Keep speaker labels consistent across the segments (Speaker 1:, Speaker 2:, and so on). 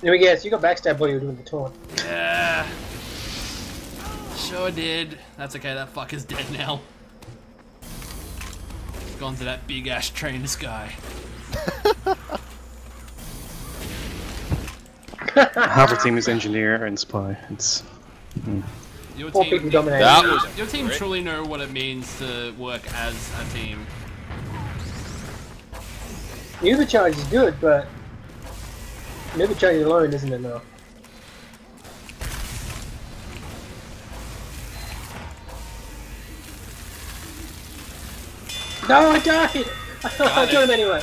Speaker 1: There we go. So you got backstab while you were doing the taunt.
Speaker 2: Yeah. Sure did. That's okay, that fucker's dead now. He's gone to that big ass train sky.
Speaker 3: Half our team is engineer and spy. It's hmm.
Speaker 2: Your
Speaker 1: Four people
Speaker 2: team,
Speaker 1: dominating.
Speaker 4: That was
Speaker 2: your team
Speaker 4: great.
Speaker 2: truly know what it means to work as a team.
Speaker 1: Uber charge is good, but Uber charge alone isn't enough. No, I died! I got
Speaker 2: it.
Speaker 1: him anyway.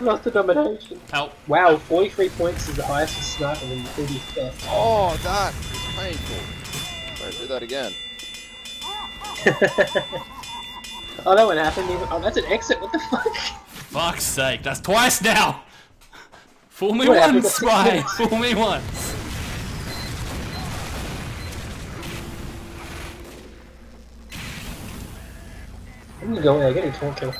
Speaker 1: Lost the domination.
Speaker 2: Help.
Speaker 1: Wow, 43 points is the highest for sniper in 30 theft.
Speaker 4: Oh, that is painful. Don't do that again.
Speaker 1: Oh, that one happened. even- Oh, that's an exit. What the fuck?
Speaker 2: Fuck's sake, that's twice now! Fool me
Speaker 1: What
Speaker 2: once, spy! Fool me once!
Speaker 1: I'm gonna go in there, get a taunt kill.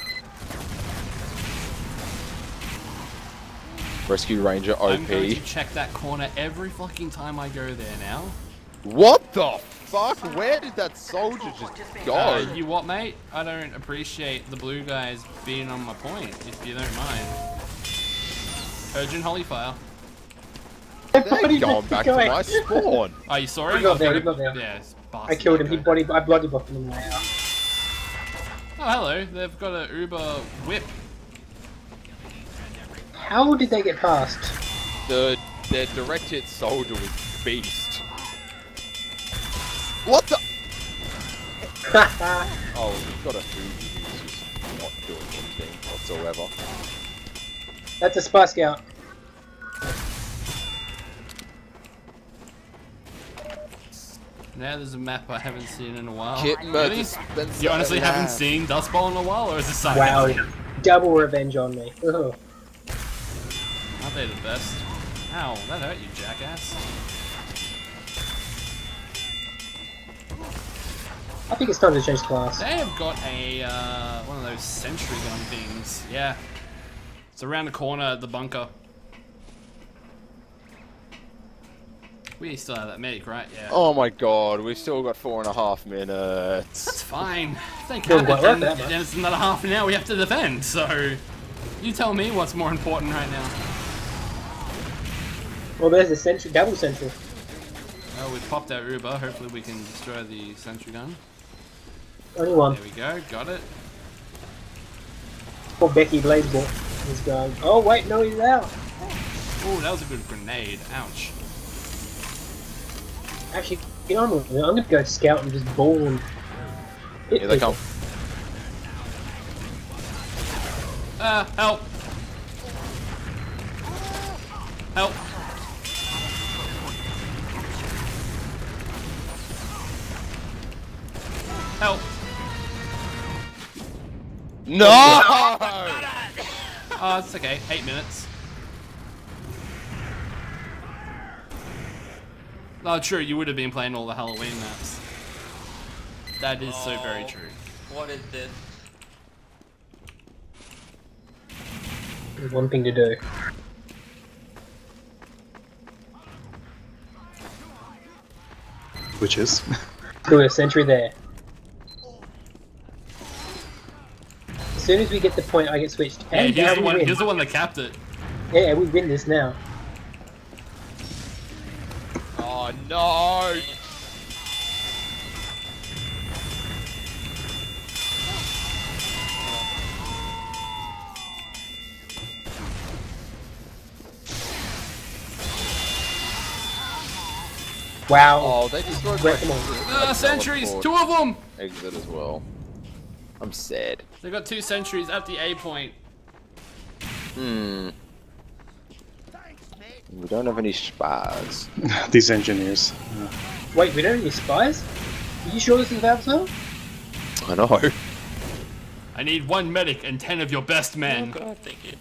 Speaker 4: Rescue Ranger OP.
Speaker 2: I'm going to
Speaker 4: OP.
Speaker 2: check that corner every fucking time I go there now.
Speaker 4: What the fuck? Where did that soldier just go?
Speaker 2: Uh, you what, mate? I don't appreciate the blue guys being on my point, if you don't mind. Urgent Holy Fire.
Speaker 4: They're
Speaker 1: Everybody's
Speaker 4: going back to my spawn.
Speaker 2: Are you sorry?
Speaker 1: He got
Speaker 2: I've
Speaker 1: there,
Speaker 2: got
Speaker 1: he there.
Speaker 2: Yeah, it's
Speaker 1: I killed him. He
Speaker 2: that
Speaker 1: body. I bloody buffed him now.
Speaker 2: Oh, hello. They've got a Uber whip.
Speaker 1: How did they get past?
Speaker 4: The their direct hit soldier was beast. What the? Oh, we've got a Fuji who's just not doing anything whatsoever.
Speaker 1: That's a spy scout.
Speaker 2: Now there's a map I haven't seen in a while.
Speaker 4: Kit
Speaker 2: Really? You honestly haven't
Speaker 4: Yeah.
Speaker 2: seen Dust Bowl in a while, or is this something?
Speaker 1: Wow. Double revenge on me. Ugh.
Speaker 2: Aren't they the best? Ow, that hurt you, jackass.
Speaker 1: I think it's time to change class.
Speaker 2: They have got a uh, one of those sentry gun things. Yeah, it's around the corner at the bunker. We still have that medic, right? Yeah.
Speaker 4: Oh my god, we've still got four and a half minutes.
Speaker 2: That's fine. If they
Speaker 1: Don't
Speaker 2: can it, then,
Speaker 1: like that, man.
Speaker 2: then it's another half an hour we have to defend. So, you tell me what's more important right now.
Speaker 1: Well, there's the sentry, double sentry.
Speaker 2: Oh, we've popped our Uber. Hopefully, we can destroy the sentry gun.
Speaker 1: Only one.
Speaker 2: There we go. Got it.
Speaker 1: Poor Becky Bladeball. This guy. Oh wait, no, he's out.
Speaker 2: Oh, that was a good grenade. Ouch.
Speaker 1: Actually, get on with it. I'm gonna go scout and just ball and hit
Speaker 4: Here they
Speaker 1: people.
Speaker 4: come.
Speaker 2: Uh, help! Help! Help!
Speaker 4: No!
Speaker 2: Oh, it's okay. Eight minutes. Oh, true. You would have been playing all the Halloween maps. That is so very
Speaker 5: Oh.
Speaker 2: true.
Speaker 5: What is this?
Speaker 1: There's one thing to do.
Speaker 3: which is
Speaker 1: Do a sentry there. Soon as we get the point, I get switched.
Speaker 2: Yeah,
Speaker 1: And
Speaker 2: he's the one. He's the one that capped it.
Speaker 1: Yeah, we win this now.
Speaker 4: Oh no!
Speaker 1: Wow.
Speaker 4: Oh, they destroyed my
Speaker 1: them all.
Speaker 2: Ah, sentries! Two of them!
Speaker 4: Exit as well. I'm sad.
Speaker 2: They got two sentries at the A point.
Speaker 4: Hmm. We don't have any spies.
Speaker 3: these engineers. Uh,
Speaker 1: Wait, we don't have any spies? Are you sure this is Valsal?
Speaker 4: I know.
Speaker 2: I need one medic and ten of your best men.
Speaker 5: Oh god, thank you.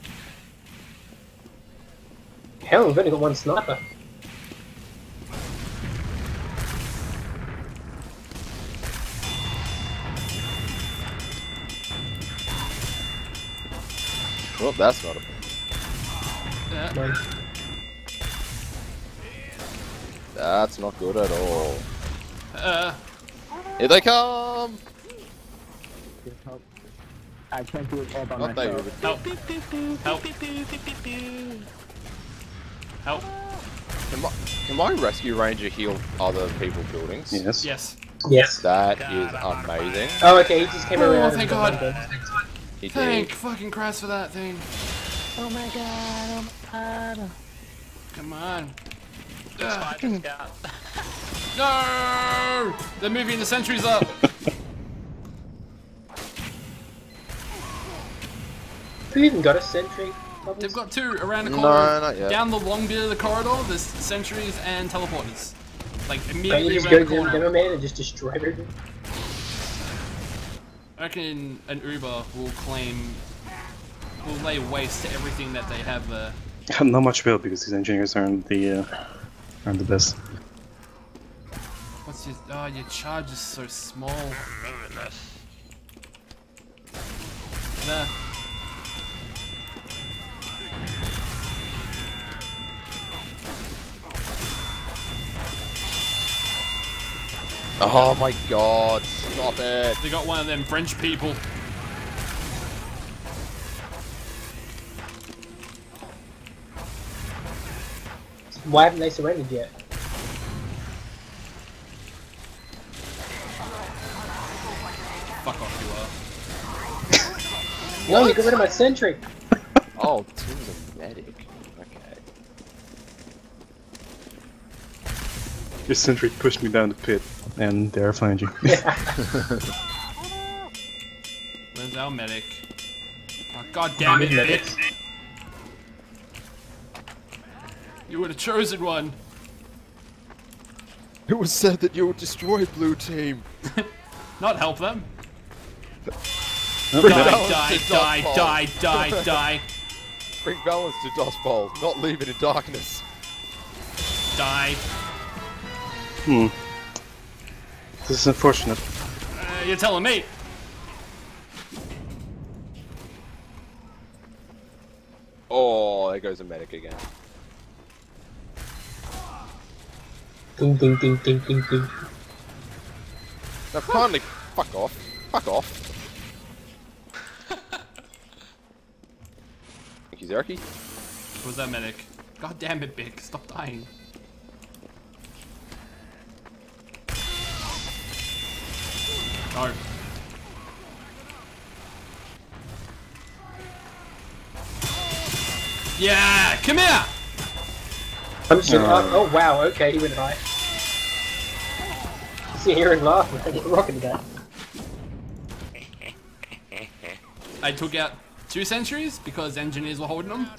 Speaker 1: Hell, we've only got one sniper.
Speaker 4: Well, that's not a.
Speaker 1: Like,
Speaker 4: That's not good at all.
Speaker 2: uh,
Speaker 4: Here they come!
Speaker 5: I can't do it all by
Speaker 4: Not
Speaker 5: myself.
Speaker 4: Ruben.
Speaker 2: help. Help. Help.
Speaker 4: Can my, can my rescue ranger heal other people buildings?
Speaker 3: Yes.
Speaker 2: Yes.
Speaker 1: yes.
Speaker 4: That is amazing.
Speaker 1: Oh, okay, he just came
Speaker 2: Oh,
Speaker 1: around.
Speaker 2: thank
Speaker 1: and
Speaker 2: God.
Speaker 1: Done
Speaker 4: He did.
Speaker 2: Thank fucking Christ for that thing.
Speaker 5: Oh my god, oh my god.
Speaker 2: Come on. No! They're moving the sentries up.
Speaker 1: Who even got a sentry? Bubbles?
Speaker 2: They've got two around the
Speaker 4: No,
Speaker 2: corner.
Speaker 4: not yet.
Speaker 2: Down the long bit of the corridor, there's sentries and teleporters. Like
Speaker 1: Can't you
Speaker 2: immediately
Speaker 1: just go
Speaker 2: the
Speaker 1: to the man and just destroy everything?
Speaker 2: I reckon an Uber will claim, will lay waste to everything that they have there.
Speaker 3: Not much build because these engineers aren't the uh, aren't the best.
Speaker 2: What's your, oh, your charge is so small.
Speaker 4: Oh my god, stop it.
Speaker 2: They got one of them French people.
Speaker 1: Why haven't they surrendered yet?
Speaker 2: Fuck off, you are.
Speaker 1: No, you got rid of my sentry.
Speaker 4: Oh, Tim's a medic. Okay.
Speaker 3: Your sentry pushed me down the pit, and there I find you.
Speaker 2: Where's our medic? Oh, God damn it,
Speaker 1: Medic.
Speaker 2: You would have chosen one.
Speaker 4: It was said that you would destroy blue team.
Speaker 2: Not help them. Die,
Speaker 3: yeah.
Speaker 2: die, die, die, die, die,
Speaker 4: Bring balance to Dust Bowl, not leave it in darkness.
Speaker 2: die.
Speaker 3: Hmm. This is unfortunate.
Speaker 2: Uh, you're telling me.
Speaker 4: Oh, there goes a medic again.
Speaker 1: Ding, ding, ding, ding, ding, ding.
Speaker 4: Now kindly fuck off. Fuck off. Thank you, Zerky.
Speaker 2: Was that medic? God damn it, Big. Stop dying. No. Yeah, come here.
Speaker 1: I'm just
Speaker 3: Uh.
Speaker 1: oh, oh wow, okay, he went high. Sit here and laugh, man. What rocking that?
Speaker 2: I took out two sentries because engineers were holding them.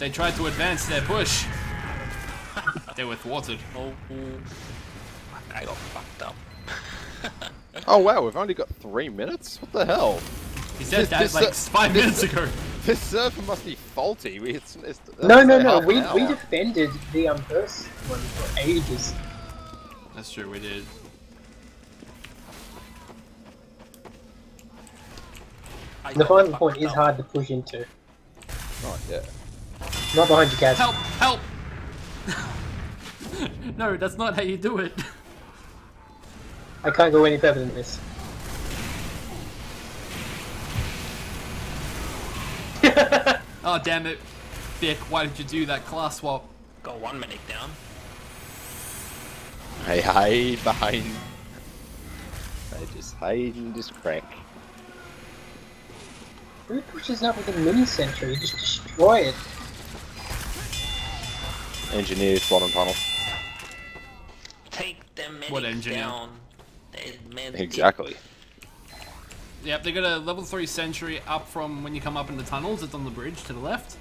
Speaker 2: They tried to advance their push. They were thwarted.
Speaker 6: Oh, I got fucked up.
Speaker 4: Oh wow, we've only got three minutes? What the hell?
Speaker 2: He said
Speaker 4: This-
Speaker 2: that
Speaker 4: this,
Speaker 2: like
Speaker 4: uh,
Speaker 2: five
Speaker 4: this-
Speaker 2: minutes ago.
Speaker 4: This server must be faulty. We- It's, it's,
Speaker 1: No, no, no, we, we defended the um, first one for ages.
Speaker 2: That's true, we did.
Speaker 6: I
Speaker 1: The final point is
Speaker 6: up.
Speaker 1: hard to push into.
Speaker 4: Oh, yeah.
Speaker 1: Not behind you, Kaz.
Speaker 2: Help! Help! no, that's not how you do it.
Speaker 1: I can't go any further than this.
Speaker 2: Oh damn it, Vic! Why did you do that class swap?
Speaker 6: Got one medic down.
Speaker 4: Hey, hide behind. They just hide in this crack.
Speaker 1: Who pushes up with a mini sentry? Just destroy it.
Speaker 4: Engineers, bottom tunnel.
Speaker 6: Take the medic
Speaker 2: What engineer?
Speaker 6: down. There's medic.
Speaker 4: Exactly.
Speaker 2: Yep, they got a level 3 sentry up from when you come up in the tunnels. It's on the bridge to the left.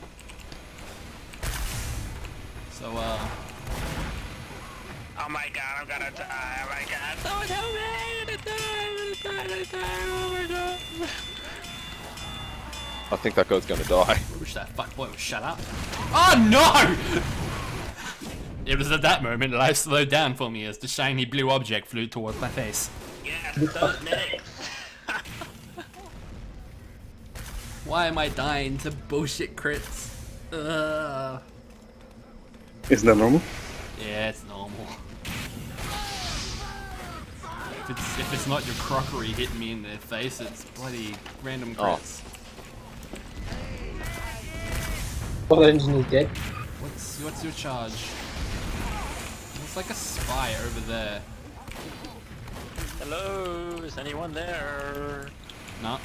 Speaker 2: So, uh,
Speaker 6: Oh my god, I'm gonna die. Oh my god. Someone help me. I'm gonna die. I'm gonna die. I'm gonna die. Oh my god.
Speaker 4: I think that guy's gonna die.
Speaker 2: I wish that fuckboy would shut up. Oh no! It was at that moment life slowed down for me as the shiny blue object flew towards my face.
Speaker 6: Yes.
Speaker 2: Why am I dying to bullshit crits? Ugh.
Speaker 3: Isn't that normal?
Speaker 2: Yeah, it's normal. If it's, if it's not your crockery hitting me in the face, it's bloody random
Speaker 4: Oh.
Speaker 2: crits.
Speaker 1: Well, engine is dead.
Speaker 2: What's what's your charge? It's like a spy over there.
Speaker 6: Hello, is anyone there?
Speaker 2: No.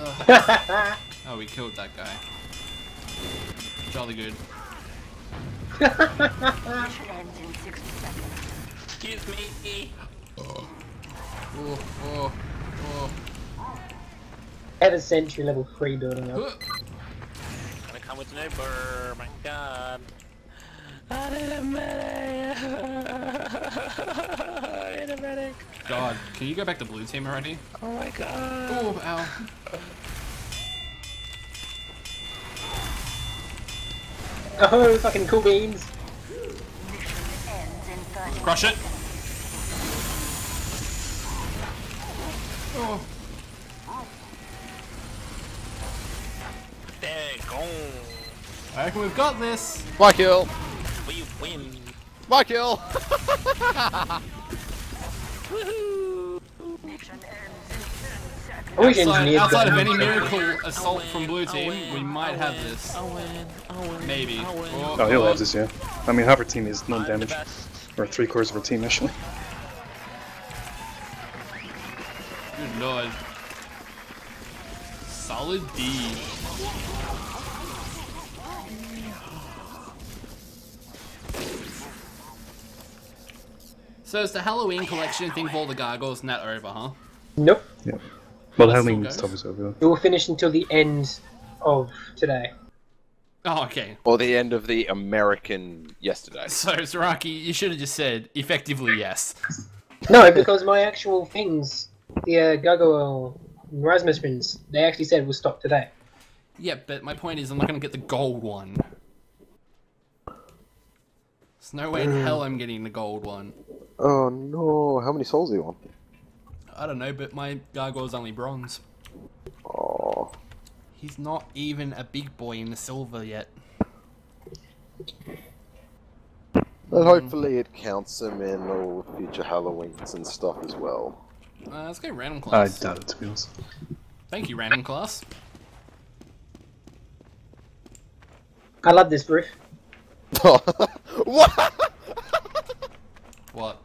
Speaker 2: Ugh. Oh, we killed that guy. Jolly good.
Speaker 7: Mission ends in 60 seconds.
Speaker 6: Excuse me.
Speaker 2: Oh, oh, oh.
Speaker 1: Have a sentry level 3 building up.
Speaker 6: Gonna come with an Uber. My God. I need a medic. I need a medic.
Speaker 2: God, can you go back to blue team already?
Speaker 6: Oh my God.
Speaker 2: Oh, ow.
Speaker 1: Oh, fucking cool beans.
Speaker 7: Mission ends in 30
Speaker 2: Crush it. Oh,
Speaker 6: There, go.
Speaker 2: I reckon we've got this.
Speaker 4: My kill!
Speaker 6: We win.
Speaker 4: My kill!
Speaker 7: Mission ends in 10 seconds.
Speaker 1: I wish
Speaker 2: Outside, outside of any miracle assault from blue team,
Speaker 6: win,
Speaker 2: we
Speaker 6: I
Speaker 2: might have this.
Speaker 6: I win. I win.
Speaker 2: Maybe.
Speaker 6: Win.
Speaker 2: Oh,
Speaker 3: Oh, he'll have this, yeah. I mean, half our team is
Speaker 6: I'm
Speaker 3: non
Speaker 6: the
Speaker 3: damage.
Speaker 6: best.
Speaker 3: Or three quarters of our team, actually.
Speaker 2: Good lord. Solid D. So it's the Halloween collection thing for all the gargoyles and that over, huh?
Speaker 1: Nope.
Speaker 3: Yeah. Well,
Speaker 2: That still
Speaker 3: Halloween stuff is over. though.
Speaker 1: It will finish until the end of today.
Speaker 2: Oh, okay.
Speaker 4: or the end of the American yesterday.
Speaker 2: So, Saraki, you should have just said effectively yes.
Speaker 1: No, because my actual things, the uh, Gargoyle Rasmus pins, they actually said will stop today.
Speaker 2: Yeah, but my point is, I'm not gonna get the gold one. There's no way in hell I'm getting the gold one.
Speaker 4: Oh no, how many souls do you want?
Speaker 2: I don't know, but my gargoyle's only bronze.
Speaker 4: Oh.
Speaker 2: He's not even a big boy in the silver yet.
Speaker 4: But hopefully it counts him in all future Halloweens and stuff as well.
Speaker 2: Uh, let's go random class.
Speaker 3: I
Speaker 2: class.
Speaker 3: doubt it, to be honest.
Speaker 2: Thank you, random class.
Speaker 1: I love this roof.
Speaker 4: What?
Speaker 2: What?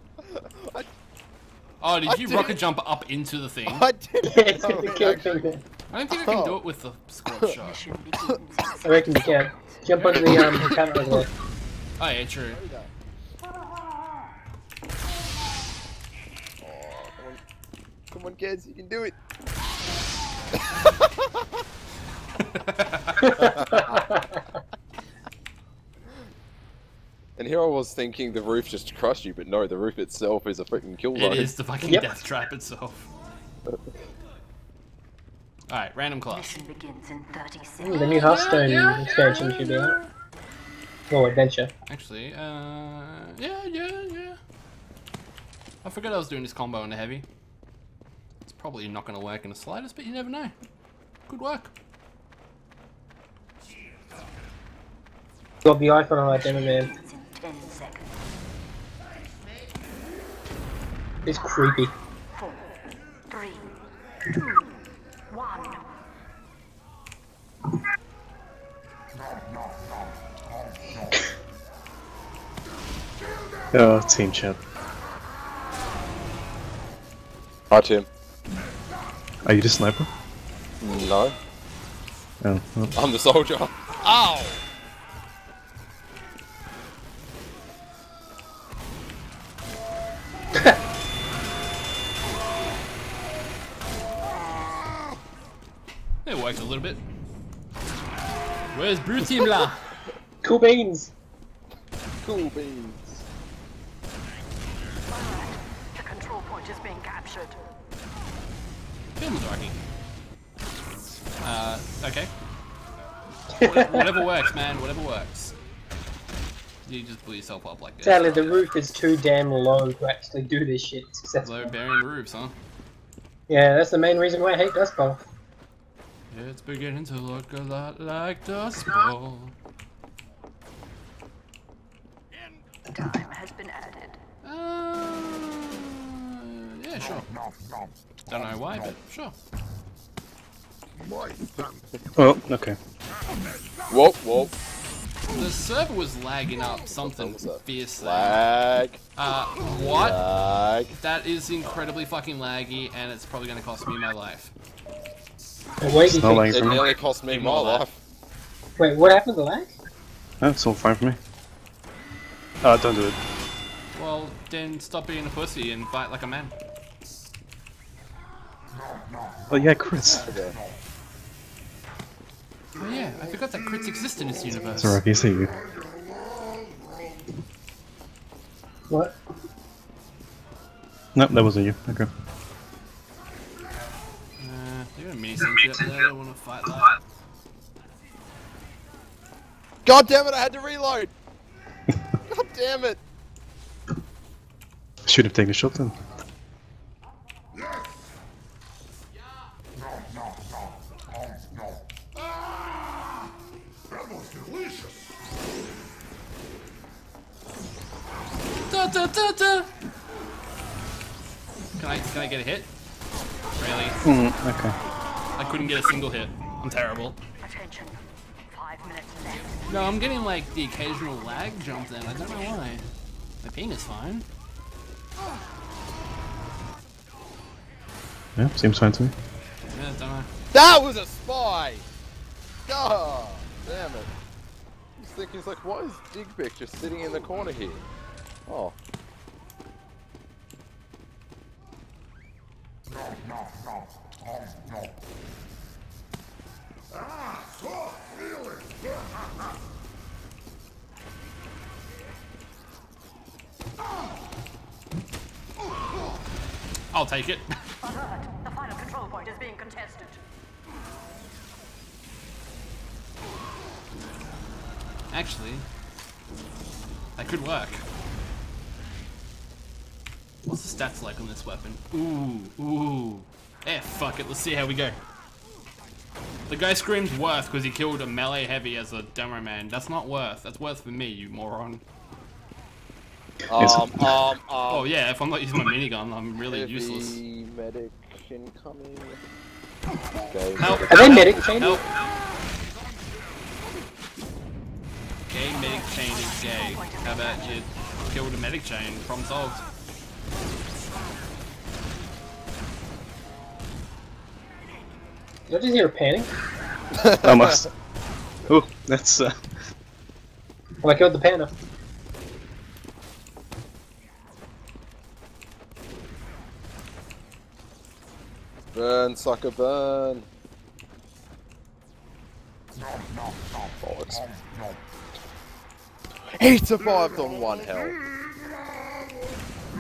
Speaker 2: Oh, did
Speaker 4: I
Speaker 2: you
Speaker 4: did-
Speaker 2: rocket jump up into the thing?
Speaker 4: I didn't
Speaker 1: Yeah, it's got kill
Speaker 4: that.
Speaker 2: I don't think I can do it with the squad shot.
Speaker 7: Mission begins in
Speaker 1: I reckon you can. Jump onto the um, camera over there.
Speaker 2: Oh yeah, true.
Speaker 4: Oh, come on. Come on, kids, you can do it. And here I was thinking the roof just crushed you, but no, the roof itself is a freaking kill zone.
Speaker 2: It is the fucking
Speaker 1: Yep.
Speaker 2: death trap itself. Alright, random class.
Speaker 7: Mission begins in 30
Speaker 1: Ooh, the new Hearthstone expansion should be out. Oh, adventure.
Speaker 2: Actually, uh, yeah, yeah, yeah. I forgot I was doing this combo in the heavy. It's probably not going to work in the slightest, but you never know. Good work.
Speaker 1: Got the icon on my demo man.
Speaker 7: Ends in 10 seconds.
Speaker 1: It's creepy.
Speaker 7: Four, three, two, one.
Speaker 3: Oh, team chat.
Speaker 4: Hi, Tim.
Speaker 3: Are you the sniper?
Speaker 4: No,
Speaker 3: Oh, well.
Speaker 4: I'm the soldier. Ow!
Speaker 2: It worked a little bit. Where's Blue Team La?
Speaker 1: Cool beans.
Speaker 4: Cool beans.
Speaker 7: Alright, the control point is being captured.
Speaker 2: Film Darky. Uh, okay. Wha- Whatever works, man. Whatever works. You just blew yourself up like this.
Speaker 1: Sadly, the roof is too damn low to actually do this shit successfully.
Speaker 2: Low bearing roofs, huh?
Speaker 1: Yeah, that's the main reason why I hate Dust Bowl.
Speaker 2: It's beginning to look a lot like Dust Bowl.
Speaker 7: Time has been added.
Speaker 2: Uh, yeah, sure. Don't know why, but sure.
Speaker 3: Oh, okay.
Speaker 4: Whoa, whoa.
Speaker 2: The server was lagging up something
Speaker 4: was that?
Speaker 2: fiercely.
Speaker 4: Lag.
Speaker 2: Uh, what?
Speaker 4: Lag.
Speaker 2: That is incredibly fucking laggy, and it's probably going to cost me my life.
Speaker 1: And wait,
Speaker 3: It's not
Speaker 1: think-
Speaker 3: like
Speaker 4: It nearly cost me my life.
Speaker 1: Wait, what happened to the lag?
Speaker 3: That's all fine for me. Uh, don't do it.
Speaker 2: Well, then stop being a pussy and fight like a man.
Speaker 3: Oh yeah, Chris.
Speaker 4: Okay.
Speaker 2: Oh yeah, I forgot that crits exist in this universe.
Speaker 3: Sorry, I see you.
Speaker 1: What?
Speaker 3: Nope, that wasn't you. Okay.
Speaker 2: Uh, they got a mini sentry up there. I don't want to fight that.
Speaker 4: God damn it, I had to reload! God damn it!
Speaker 3: Should have taken a shot then.
Speaker 2: Can I can I get a hit? Really?
Speaker 3: Mm, okay.
Speaker 2: I couldn't get a single hit. I'm terrible.
Speaker 7: Attention. Five minutes left.
Speaker 2: No, I'm getting like the occasional lag jump then. I don't know why. My ping is fine.
Speaker 3: Yeah, seems fine to me.
Speaker 2: Yeah, don't know.
Speaker 4: That was a spy! God damn it. He's thinking, he's like, why is Digbeck just sitting in the corner here? Oh.
Speaker 2: I'll take it.
Speaker 7: Alert. The final control point is being contested.
Speaker 2: Actually, that could work. What's the stats like on this weapon? Ooh, ooh. Eh, fuck it, let's see how we go. The guy screams worth because he killed a melee heavy as a demo man. That's not worth. That's worth for me, you moron.
Speaker 4: Um, um, um.
Speaker 2: Oh yeah, if I'm not using my minigun, I'm really
Speaker 4: heavy
Speaker 2: useless.
Speaker 4: medic incoming. Okay.
Speaker 2: Help!
Speaker 1: Are they medic chain?
Speaker 2: Help! Gay medic chain is gay. How about you killed a medic chain? Problem solved.
Speaker 1: Did I just hear a panic?
Speaker 3: I must. Oh, that's uh.
Speaker 1: Oh, I killed the panda.
Speaker 4: Burn, sucker, burn. Bollocks. He survived on one health.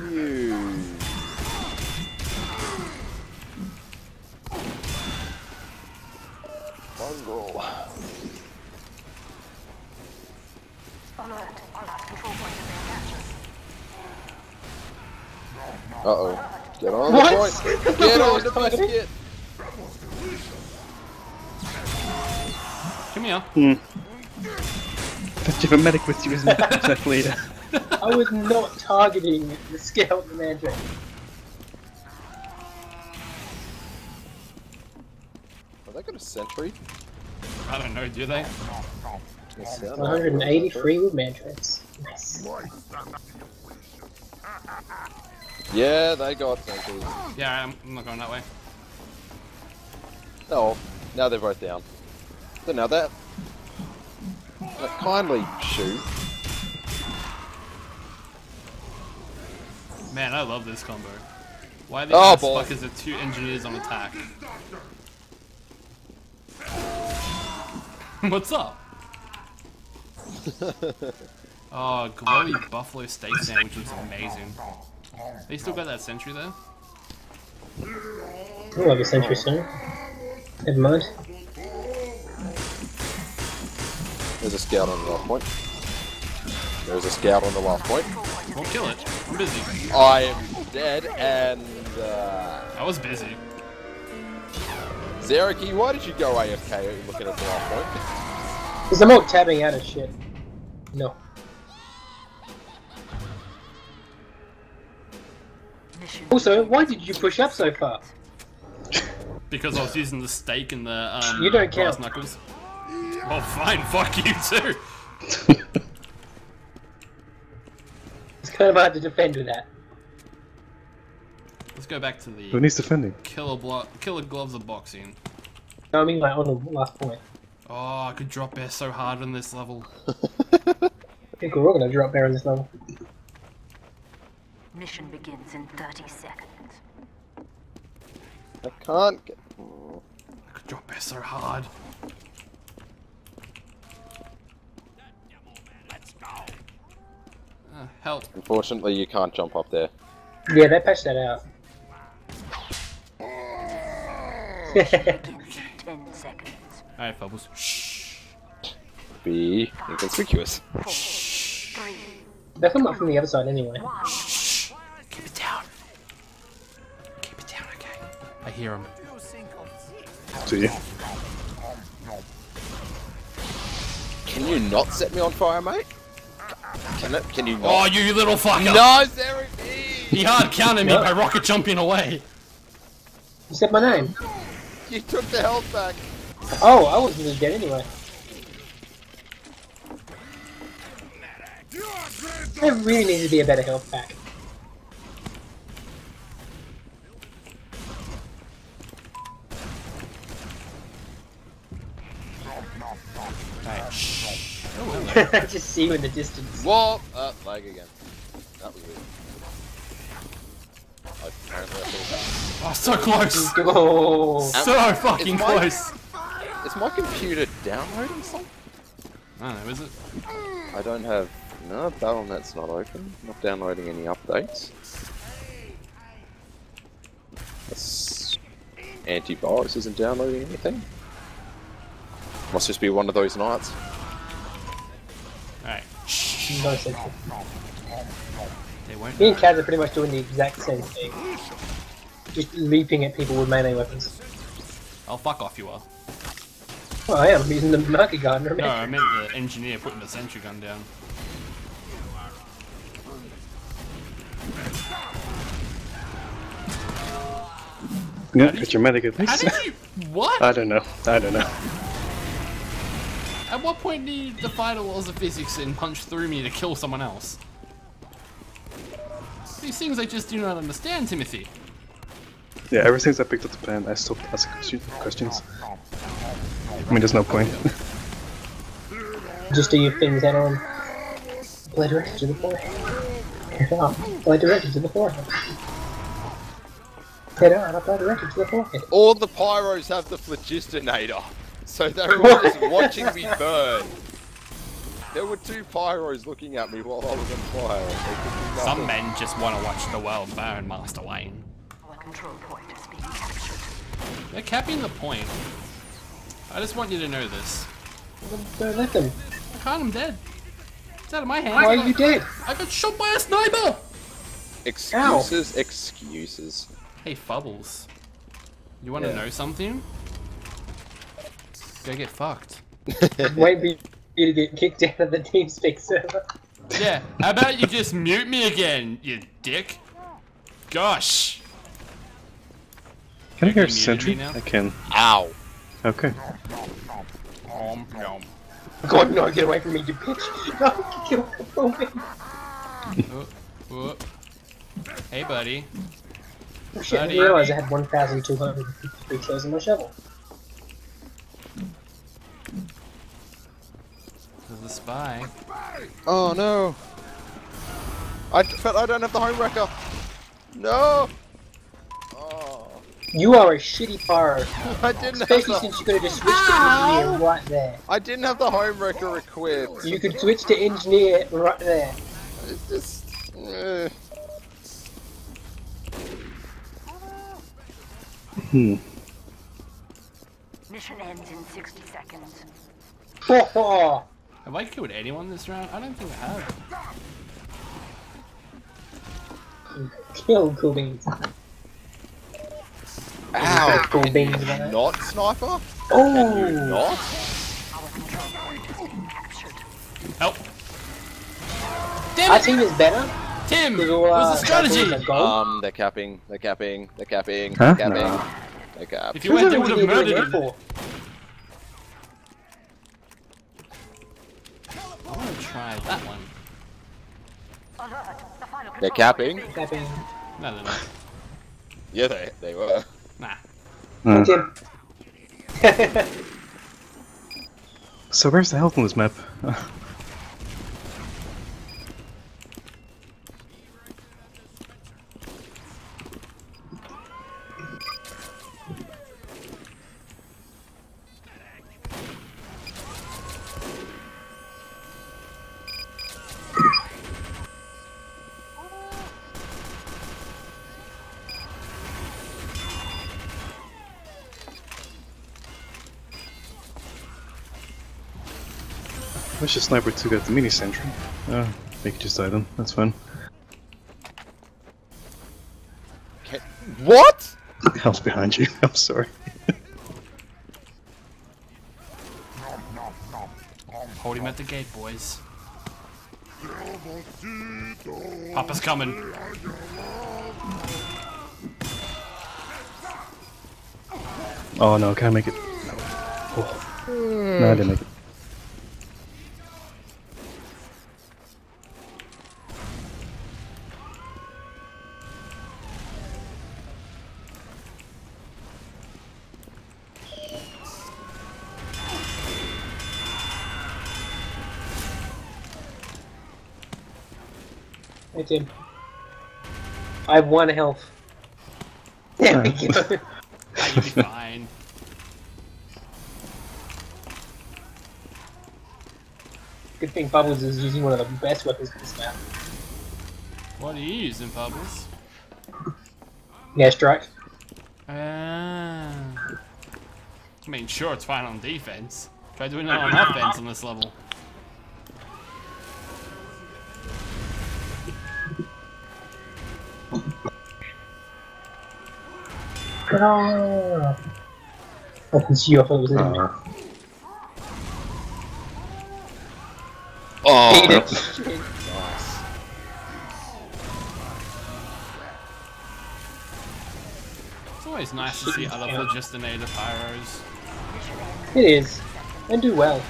Speaker 4: You. Mongrel.
Speaker 7: Alert. Our last control point is being captured.
Speaker 4: Uh oh. Get on
Speaker 1: What?
Speaker 4: the point. Get on the
Speaker 1: What?
Speaker 4: biscuit.
Speaker 2: Come here.
Speaker 3: That you have a medic with you, isn't it? exactly. Yeah.
Speaker 1: I was not targeting the scout commander.
Speaker 4: Have they got a sentry?
Speaker 2: I don't know, do they?
Speaker 4: They sound like
Speaker 1: 180 free wood mantrix. Nice.
Speaker 4: Yeah, they got sentries.
Speaker 2: Yeah, I'm, I'm not going that way.
Speaker 4: Oh, now they're both down. So now that. Kindly shoot.
Speaker 2: Man, I love this combo. Why the
Speaker 4: Oh,
Speaker 2: ass
Speaker 4: balls.
Speaker 2: fuckers are two engineers on attack? What's up? oh, glowy buffalo steak sandwich was amazing. They still got that sentry there?
Speaker 1: I love a sentry stone. Never mind.
Speaker 4: There's a scout on the last point. There's a scout on the last point.
Speaker 2: Well, kill it. I'm busy.
Speaker 4: I am dead and. Uh,
Speaker 2: I was busy.
Speaker 4: Zeraki, why did you go AFK looking at the last point?
Speaker 1: Because I'm all tabbing out of shit. No. Also, why did you push up so far?
Speaker 2: Because I was using the stake and the um,
Speaker 1: You don't
Speaker 2: brass
Speaker 1: count.
Speaker 2: knuckles. Oh, fine. Fuck you too.
Speaker 1: It's kind of hard to defend with that.
Speaker 2: Let's go back to the.
Speaker 3: Who needs defending?
Speaker 2: killer blo- killer gloves of boxing.
Speaker 1: No, I mean like on the last point.
Speaker 2: Oh, I could drop bear so hard on this level.
Speaker 1: I think we're all gonna drop there on this level.
Speaker 7: mission begins in 30 seconds.
Speaker 4: I can't get.
Speaker 2: I could drop bear so hard. Uh, help.
Speaker 4: Unfortunately, you can't jump up there.
Speaker 1: Yeah, they patched that out.
Speaker 7: 10 seconds.
Speaker 2: Alright, Bubbles. Shh.
Speaker 4: Be inconspicuous.
Speaker 7: Four, three,
Speaker 1: They'll come up from the other side anyway.
Speaker 7: one.
Speaker 2: Keep it down. Keep it down, okay? I hear him.
Speaker 3: Do you?
Speaker 4: Can you not set me on fire, mate? Can it? Can you
Speaker 2: Oh, you little fucker!
Speaker 4: no, Zeraki!
Speaker 2: He hard counted me
Speaker 1: No.
Speaker 2: by rocket jumping away.
Speaker 1: You said my name.
Speaker 4: You took the health back.
Speaker 1: Oh, I wasn't gonna get anyway. There really needs to be a better health pack. I just see you in the distance.
Speaker 4: Whoa! Uh, lag again. That was weird. I apparently I thought
Speaker 2: Oh, so close!
Speaker 1: Oh,
Speaker 2: So fucking
Speaker 4: It's my-
Speaker 2: close!
Speaker 4: Is my computer downloading something?
Speaker 2: I don't know, is it?
Speaker 4: I don't have. No, Battle.net's not open. Not downloading any updates. That's antivirus isn't downloading anything. Must just be one of those nights.
Speaker 2: Alright.
Speaker 1: no sense.
Speaker 2: They won't
Speaker 1: Me and
Speaker 2: know.
Speaker 1: Kaz are pretty much doing the exact same thing. Just leaping at people with melee weapons.
Speaker 2: Oh, fuck off, you are.
Speaker 1: Well, I am I'm using the market gardener.
Speaker 2: No, I meant the engineer putting the sentry gun down.
Speaker 3: Yeah, got your medic at
Speaker 2: How did you. What?
Speaker 3: I don't know. I don't know.
Speaker 2: At what point do you defy the laws of physics and punch through me to kill someone else? These things I just do not understand, Timothy.
Speaker 3: Yeah, ever since I picked up the pen, I stopped asking questions. I mean, there's no point.
Speaker 1: Just do your things that on. Play directed to the forehead. Head up. Play directed to the forehead. Head on. Apply directed to the forehead.
Speaker 4: All the pyros have the phlogistinator, so they were all just watching me burn. There were two pyros looking at me while I was on fire. They could do
Speaker 2: Some men just want to watch the world burn, Master Wayne.
Speaker 7: Our control point is being captured.
Speaker 2: They're capping the point. I just want you to know this.
Speaker 1: Don't let them.
Speaker 2: I can't, I'm dead. It's out of my hands.
Speaker 1: Why are you dead?
Speaker 2: I got shot by a sniper!
Speaker 4: Excuses, excuses.
Speaker 2: Hey, Fubbles. You want to
Speaker 4: Yeah.
Speaker 2: know something? Go get fucked.
Speaker 1: Wait for you to get kicked out of the TeamSpeak server.
Speaker 2: Yeah, how about you just mute me again, you dick? Gosh.
Speaker 3: Can I hear
Speaker 2: you
Speaker 3: sentry?
Speaker 2: now?
Speaker 3: I can.
Speaker 4: Ow.
Speaker 3: Okay.
Speaker 2: Om, nom.
Speaker 1: God, no, get away from me, you bitch. No, get away from me.
Speaker 2: Oh, oh. Hey, buddy.
Speaker 1: Oh, shit, I
Speaker 2: Buddy.
Speaker 1: didn't realize I had 1,253 kills in my shovel.
Speaker 2: There's a spy.
Speaker 4: Oh no. I but I don't have the home wrecker. No. Oh.
Speaker 1: You are a shitty pyro.
Speaker 4: I didn't have
Speaker 1: Especially
Speaker 4: the,
Speaker 1: since you could have just switched to engineer right there.
Speaker 4: I didn't have the home wrecker equipped.
Speaker 1: You could switch to engineer right there.
Speaker 4: It's just. eh.
Speaker 3: Hmm.
Speaker 7: Mission ends in 60 seconds.
Speaker 1: Ho ho!
Speaker 2: Have I killed anyone this round? I don't think I have.
Speaker 1: Kill cool beans.
Speaker 4: Ow!
Speaker 1: Cool beans
Speaker 4: you not sniper?
Speaker 1: Oh!
Speaker 4: not?
Speaker 2: Help.
Speaker 1: Our
Speaker 2: Damn it,
Speaker 1: team is better.
Speaker 2: Tim!
Speaker 1: With
Speaker 2: It
Speaker 1: all
Speaker 2: was a strategy!
Speaker 1: cycles and gold.
Speaker 4: Um, they're capping, they're capping, they're capping,
Speaker 3: Huh?
Speaker 4: they're capping.
Speaker 3: No.
Speaker 4: They cap.
Speaker 2: If you went, they would have murdered
Speaker 1: you
Speaker 2: him.
Speaker 1: doing
Speaker 2: I want to try that one.
Speaker 7: Alert. The final
Speaker 4: They're capping?
Speaker 1: Capping.
Speaker 2: No, no, no.
Speaker 4: Yeah, they they were.
Speaker 2: Nah.
Speaker 3: Hmm.
Speaker 1: Tim.
Speaker 3: so where's the health on this map? Wish the sniper took out the mini sentry. Oh, they could just die then. That's fine.
Speaker 4: Ca- What?
Speaker 3: Health behind you. I'm sorry.
Speaker 2: Hold him at the gate, boys. Papa's coming.
Speaker 3: Oh no, can I make it? No. Oh. No, I didn't make it.
Speaker 1: Hey, Tim. I have one health. There we go.
Speaker 2: You'll be fine.
Speaker 1: Good thing Bubbles is using one of the best weapons for this map.
Speaker 2: What are you using, Bubbles?
Speaker 1: Yeah, strike.
Speaker 2: Ah. I mean, sure, it's fine on defense. Try doing it on offense on this level.
Speaker 1: Ah. I can see your thought was.
Speaker 3: Uh,
Speaker 4: Oh,
Speaker 1: Eat it.
Speaker 4: nice.
Speaker 2: It's always nice to see other Phlogistinator pyros.
Speaker 1: It is. And do well.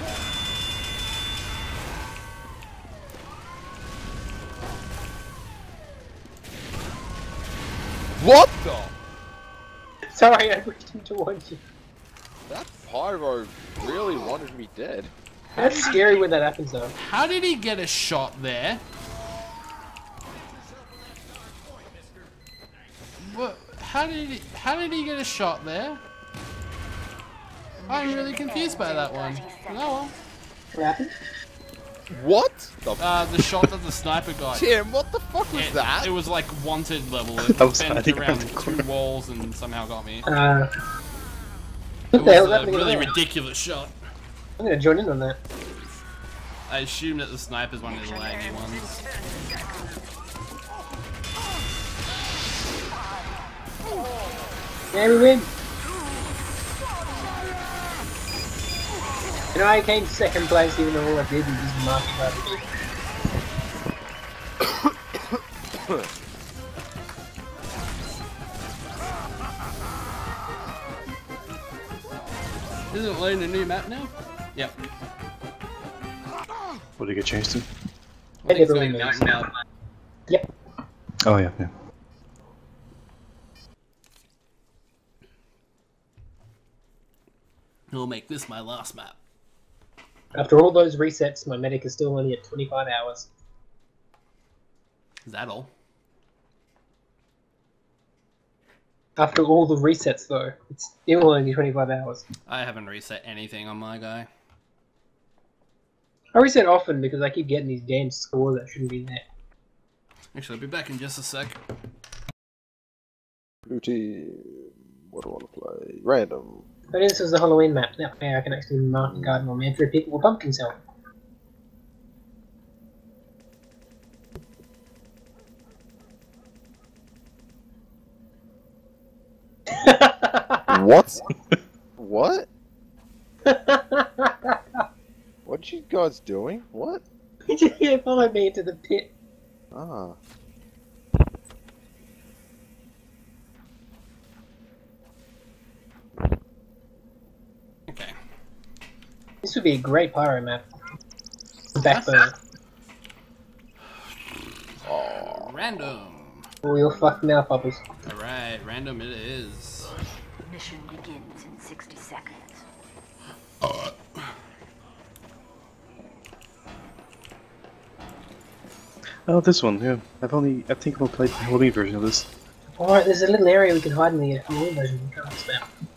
Speaker 4: What the?
Speaker 1: Sorry, I pushed him towards you.
Speaker 4: That pyro really wanted me dead.
Speaker 1: That's scary when that happens though.
Speaker 2: How did he get a shot there? What? How did he? How did he get a shot there? I'm really confused by that one. Oh well.
Speaker 1: What happened?
Speaker 4: What? The
Speaker 2: Uh, the shot that the sniper got.
Speaker 4: Tim, what the fuck was
Speaker 2: It,
Speaker 4: that?
Speaker 2: it was like wanted level. It
Speaker 3: I was
Speaker 2: bent around
Speaker 3: around
Speaker 2: two walls and somehow got me.
Speaker 1: Uh,
Speaker 2: It
Speaker 1: what the hell is
Speaker 2: was a really
Speaker 1: there?
Speaker 2: ridiculous shot.
Speaker 1: I'm gonna join in on that.
Speaker 2: I assume that the sniper's one of the laggy ones.
Speaker 1: Yeah, we win. You know, I came second place even though all I did was just mark it right again.
Speaker 2: Isn't it loading a new map now? Yep.
Speaker 3: what did it get changed to?
Speaker 2: I think it's going
Speaker 1: really
Speaker 2: mountain now.
Speaker 1: Yep.
Speaker 3: Oh yeah, yeah.
Speaker 2: I'll make this my last map.
Speaker 1: After all those resets, my medic is still only at 25 hours.
Speaker 2: Is that all?
Speaker 1: After all the resets, though, it's still only 25 hours.
Speaker 2: I haven't reset anything on my guy.
Speaker 1: I reset often because I keep getting these damn scores that shouldn't be there.
Speaker 2: Actually, I'll be back in just a sec.
Speaker 4: Blue team. What do I want to play? Random.
Speaker 1: But this is the Halloween map. That way I can actually mark the garden or mantra people with pumpkins out.
Speaker 4: What? what? What you guys doing? What?
Speaker 1: Yeah, followed me into the pit.
Speaker 4: Ah.
Speaker 2: Okay.
Speaker 1: This would be a great pyro map. Backbone.
Speaker 4: Oh.
Speaker 2: Random.
Speaker 1: Real fuck mouth bubbles.
Speaker 2: Alright, random it is.
Speaker 7: Mission begins in 60 seconds.
Speaker 3: Oh, this one, yeah. I've only, I think I've played the Halloween version of this.
Speaker 1: Alright, there's a little area we can hide in the Halloween version. We can't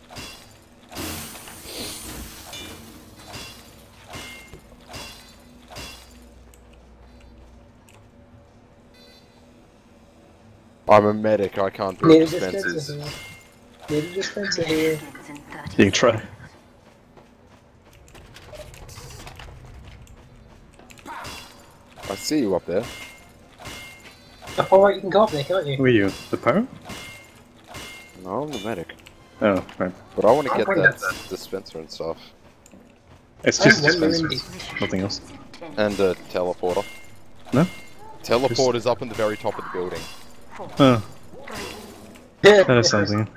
Speaker 4: I'm a medic, I can't do
Speaker 1: Need a dispenser
Speaker 4: dispensers.
Speaker 1: here. Need a dispenser here.
Speaker 7: Begins in 30
Speaker 3: You can try.
Speaker 4: I see you up there.
Speaker 1: Alright, you can go up there, can't you?
Speaker 3: Who are you? The pyro?
Speaker 4: No, I'm the medic.
Speaker 3: Oh, right.
Speaker 4: But I want to get
Speaker 1: pretty
Speaker 4: that dispenser and stuff.
Speaker 3: It's just
Speaker 1: wondering
Speaker 3: dispensers. Nothing else.
Speaker 4: And a teleporter.
Speaker 3: No?
Speaker 4: Teleporter's up in the very top of the building.
Speaker 3: Oh, that is something.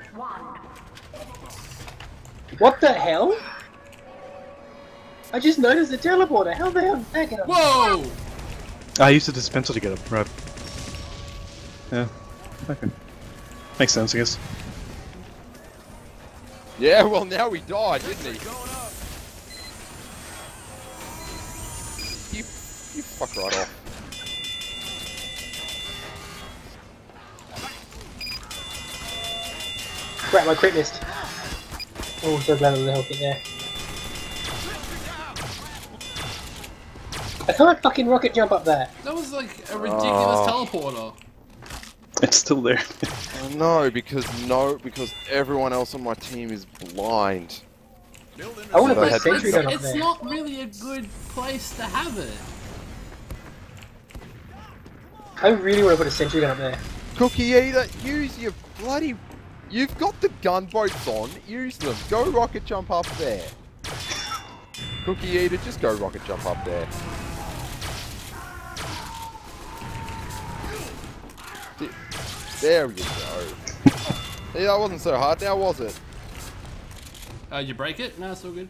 Speaker 1: What the hell? I just noticed the teleporter. How the hell did that get up?
Speaker 2: Whoa!
Speaker 3: I used the dispenser to get up, right. Yeah. Okay. Makes sense, I guess.
Speaker 4: Yeah, well now he died, didn't he? You, you fuck right off.
Speaker 1: Crap, my crit missed. Oh, so glad I was help it there. I can't fucking rocket jump up there.
Speaker 2: That was like a ridiculous
Speaker 4: Oh.
Speaker 2: teleporter.
Speaker 3: It's still there.
Speaker 4: Oh, no, because no, because everyone else on my team is blind.
Speaker 1: I want to
Speaker 4: So
Speaker 1: put
Speaker 4: I
Speaker 1: a
Speaker 4: had to
Speaker 1: sentry
Speaker 4: go-
Speaker 1: gun up there.
Speaker 2: It's
Speaker 1: there.
Speaker 2: not really a good place to have it.
Speaker 1: I really want to put a sentry gun up there.
Speaker 4: Cookie Eater, use your bloody. You've got the gunboats on, use them. Go rocket jump up there. Cookie Eater, just go rocket jump up there. There you go. See, that wasn't so hard now, was it?
Speaker 2: Uh, you break it? No, it's all good.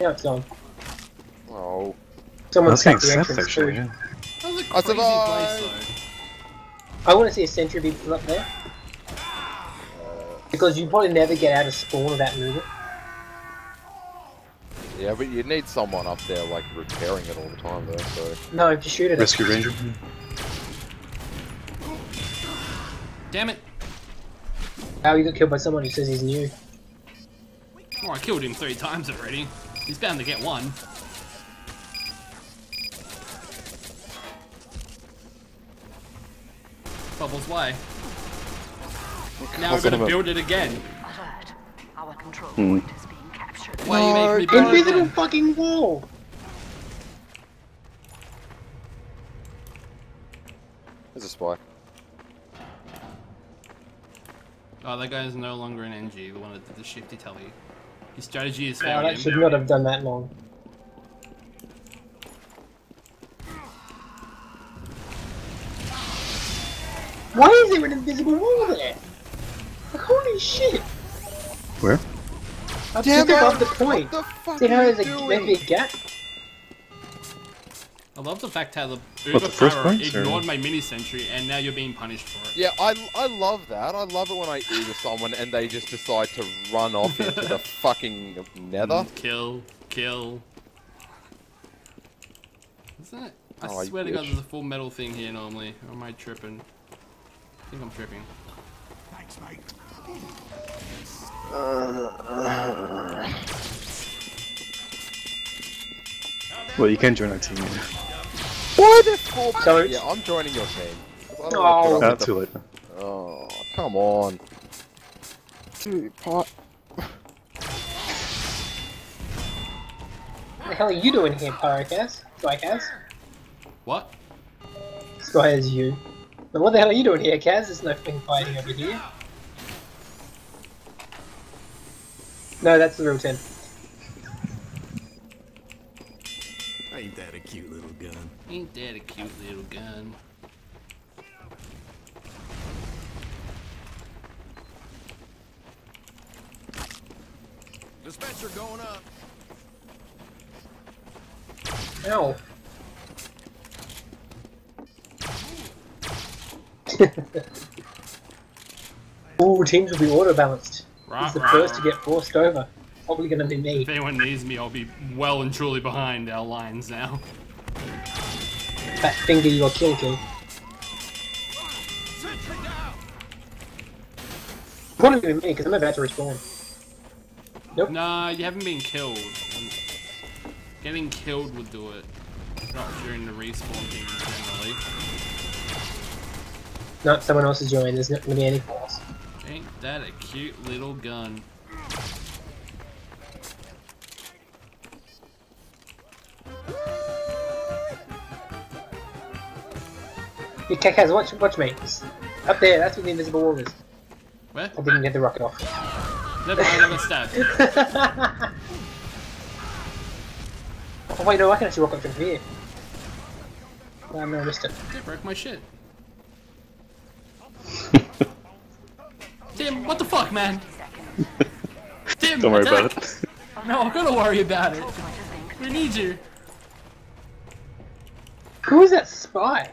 Speaker 1: Yeah, it's gone.
Speaker 4: Oh.
Speaker 1: Someone
Speaker 3: That's
Speaker 1: sacked the
Speaker 3: sense,
Speaker 1: entrance
Speaker 3: actually.
Speaker 1: too.
Speaker 3: Yeah.
Speaker 2: That was a
Speaker 4: I
Speaker 2: crazy
Speaker 4: survived.
Speaker 2: place
Speaker 1: I want to see a sentry be put up there. Because you probably never get out of spawn without moving.
Speaker 4: Yeah, but you need someone up there, like, repairing it all the time, though, so.
Speaker 1: No, just shoot it.
Speaker 3: Rescue Ranger.
Speaker 2: Damn it!
Speaker 1: How you got killed by someone who says he's new.
Speaker 2: Oh, I killed him three times already. He's bound to get one. Bubbles way. Now we're
Speaker 4: gonna
Speaker 2: build it again.
Speaker 7: Alert. Our control
Speaker 3: Hmm.
Speaker 7: point is being captured.
Speaker 2: Why are you making me build it
Speaker 1: Invisible
Speaker 2: again?
Speaker 1: fucking wall!
Speaker 4: There's a spy.
Speaker 2: Oh, that guy is no longer an NG, the one that did the shifty telly. His strategy is
Speaker 1: No,
Speaker 2: failed
Speaker 1: that
Speaker 2: him.
Speaker 1: should not have done that long. Why is there an invisible wall there? Like, holy shit!
Speaker 3: Where?
Speaker 1: Up
Speaker 4: Damn
Speaker 1: just above the point.
Speaker 4: What the fuck
Speaker 1: See how
Speaker 4: you
Speaker 1: there's a there's a big gap?
Speaker 2: I love the fact how the
Speaker 3: the
Speaker 2: Uber
Speaker 3: first
Speaker 2: Pyro
Speaker 3: points, or-
Speaker 2: ignored my mini sentry and now you're being punished for it.
Speaker 4: Yeah, I, I love that. I love it when I eat someone and they just decide to run off into the fucking nether.
Speaker 2: Mm, Kill, kill. Isn't it? I
Speaker 4: Oh, you
Speaker 2: swear to God, there's a full metal thing here normally. Or am I tripping? I think I'm tripping.
Speaker 3: Well, you can join our team.
Speaker 4: Why the four?
Speaker 1: Sorry.
Speaker 4: Yeah, I'm joining your team. I don't
Speaker 1: Oh.
Speaker 4: wanna
Speaker 3: Not
Speaker 4: the-
Speaker 3: too late.
Speaker 4: Oh, come on. Dude, pot.
Speaker 1: What the hell are you doing here, Pyrocast? Spycast?
Speaker 2: What?
Speaker 1: Sky is you. But what the hell are you doing here, Kaz? There's no thing fighting over here. No, that's the real Tim.
Speaker 8: Ain't that a cute little gun?
Speaker 2: Ain't that a cute little gun?
Speaker 8: Dispenser going up.
Speaker 1: Ow. Ooh, teams will be auto balanced.
Speaker 2: Right,
Speaker 1: He's the
Speaker 2: right,
Speaker 1: first to get forced over. Probably gonna be me.
Speaker 2: If anyone needs me, I'll be well and truly behind our lines now.
Speaker 1: Fat finger your kill kill. Probably be me because I'm about to respawn.
Speaker 2: Nah, you haven't been killed. Getting killed would do it. Not during the respawn thing generally.
Speaker 1: Not someone else is joining. There's not gonna be any force.
Speaker 2: Ain't that a cute little gun?
Speaker 1: You Kakaz, watch, watch me. It's up there, that's where the invisible wall is.
Speaker 2: Where?
Speaker 1: I didn't get the rocket off.
Speaker 2: Never mind, I got stabbed.
Speaker 1: oh wait, no, I can actually rock up from here. No, no, I missed it.
Speaker 2: It broke my shit. Tim, what the fuck, man? Tim,
Speaker 3: Don't worry
Speaker 2: attack.
Speaker 3: about it.
Speaker 2: No, I'm gonna worry about it. We need you.
Speaker 1: Who is that spy?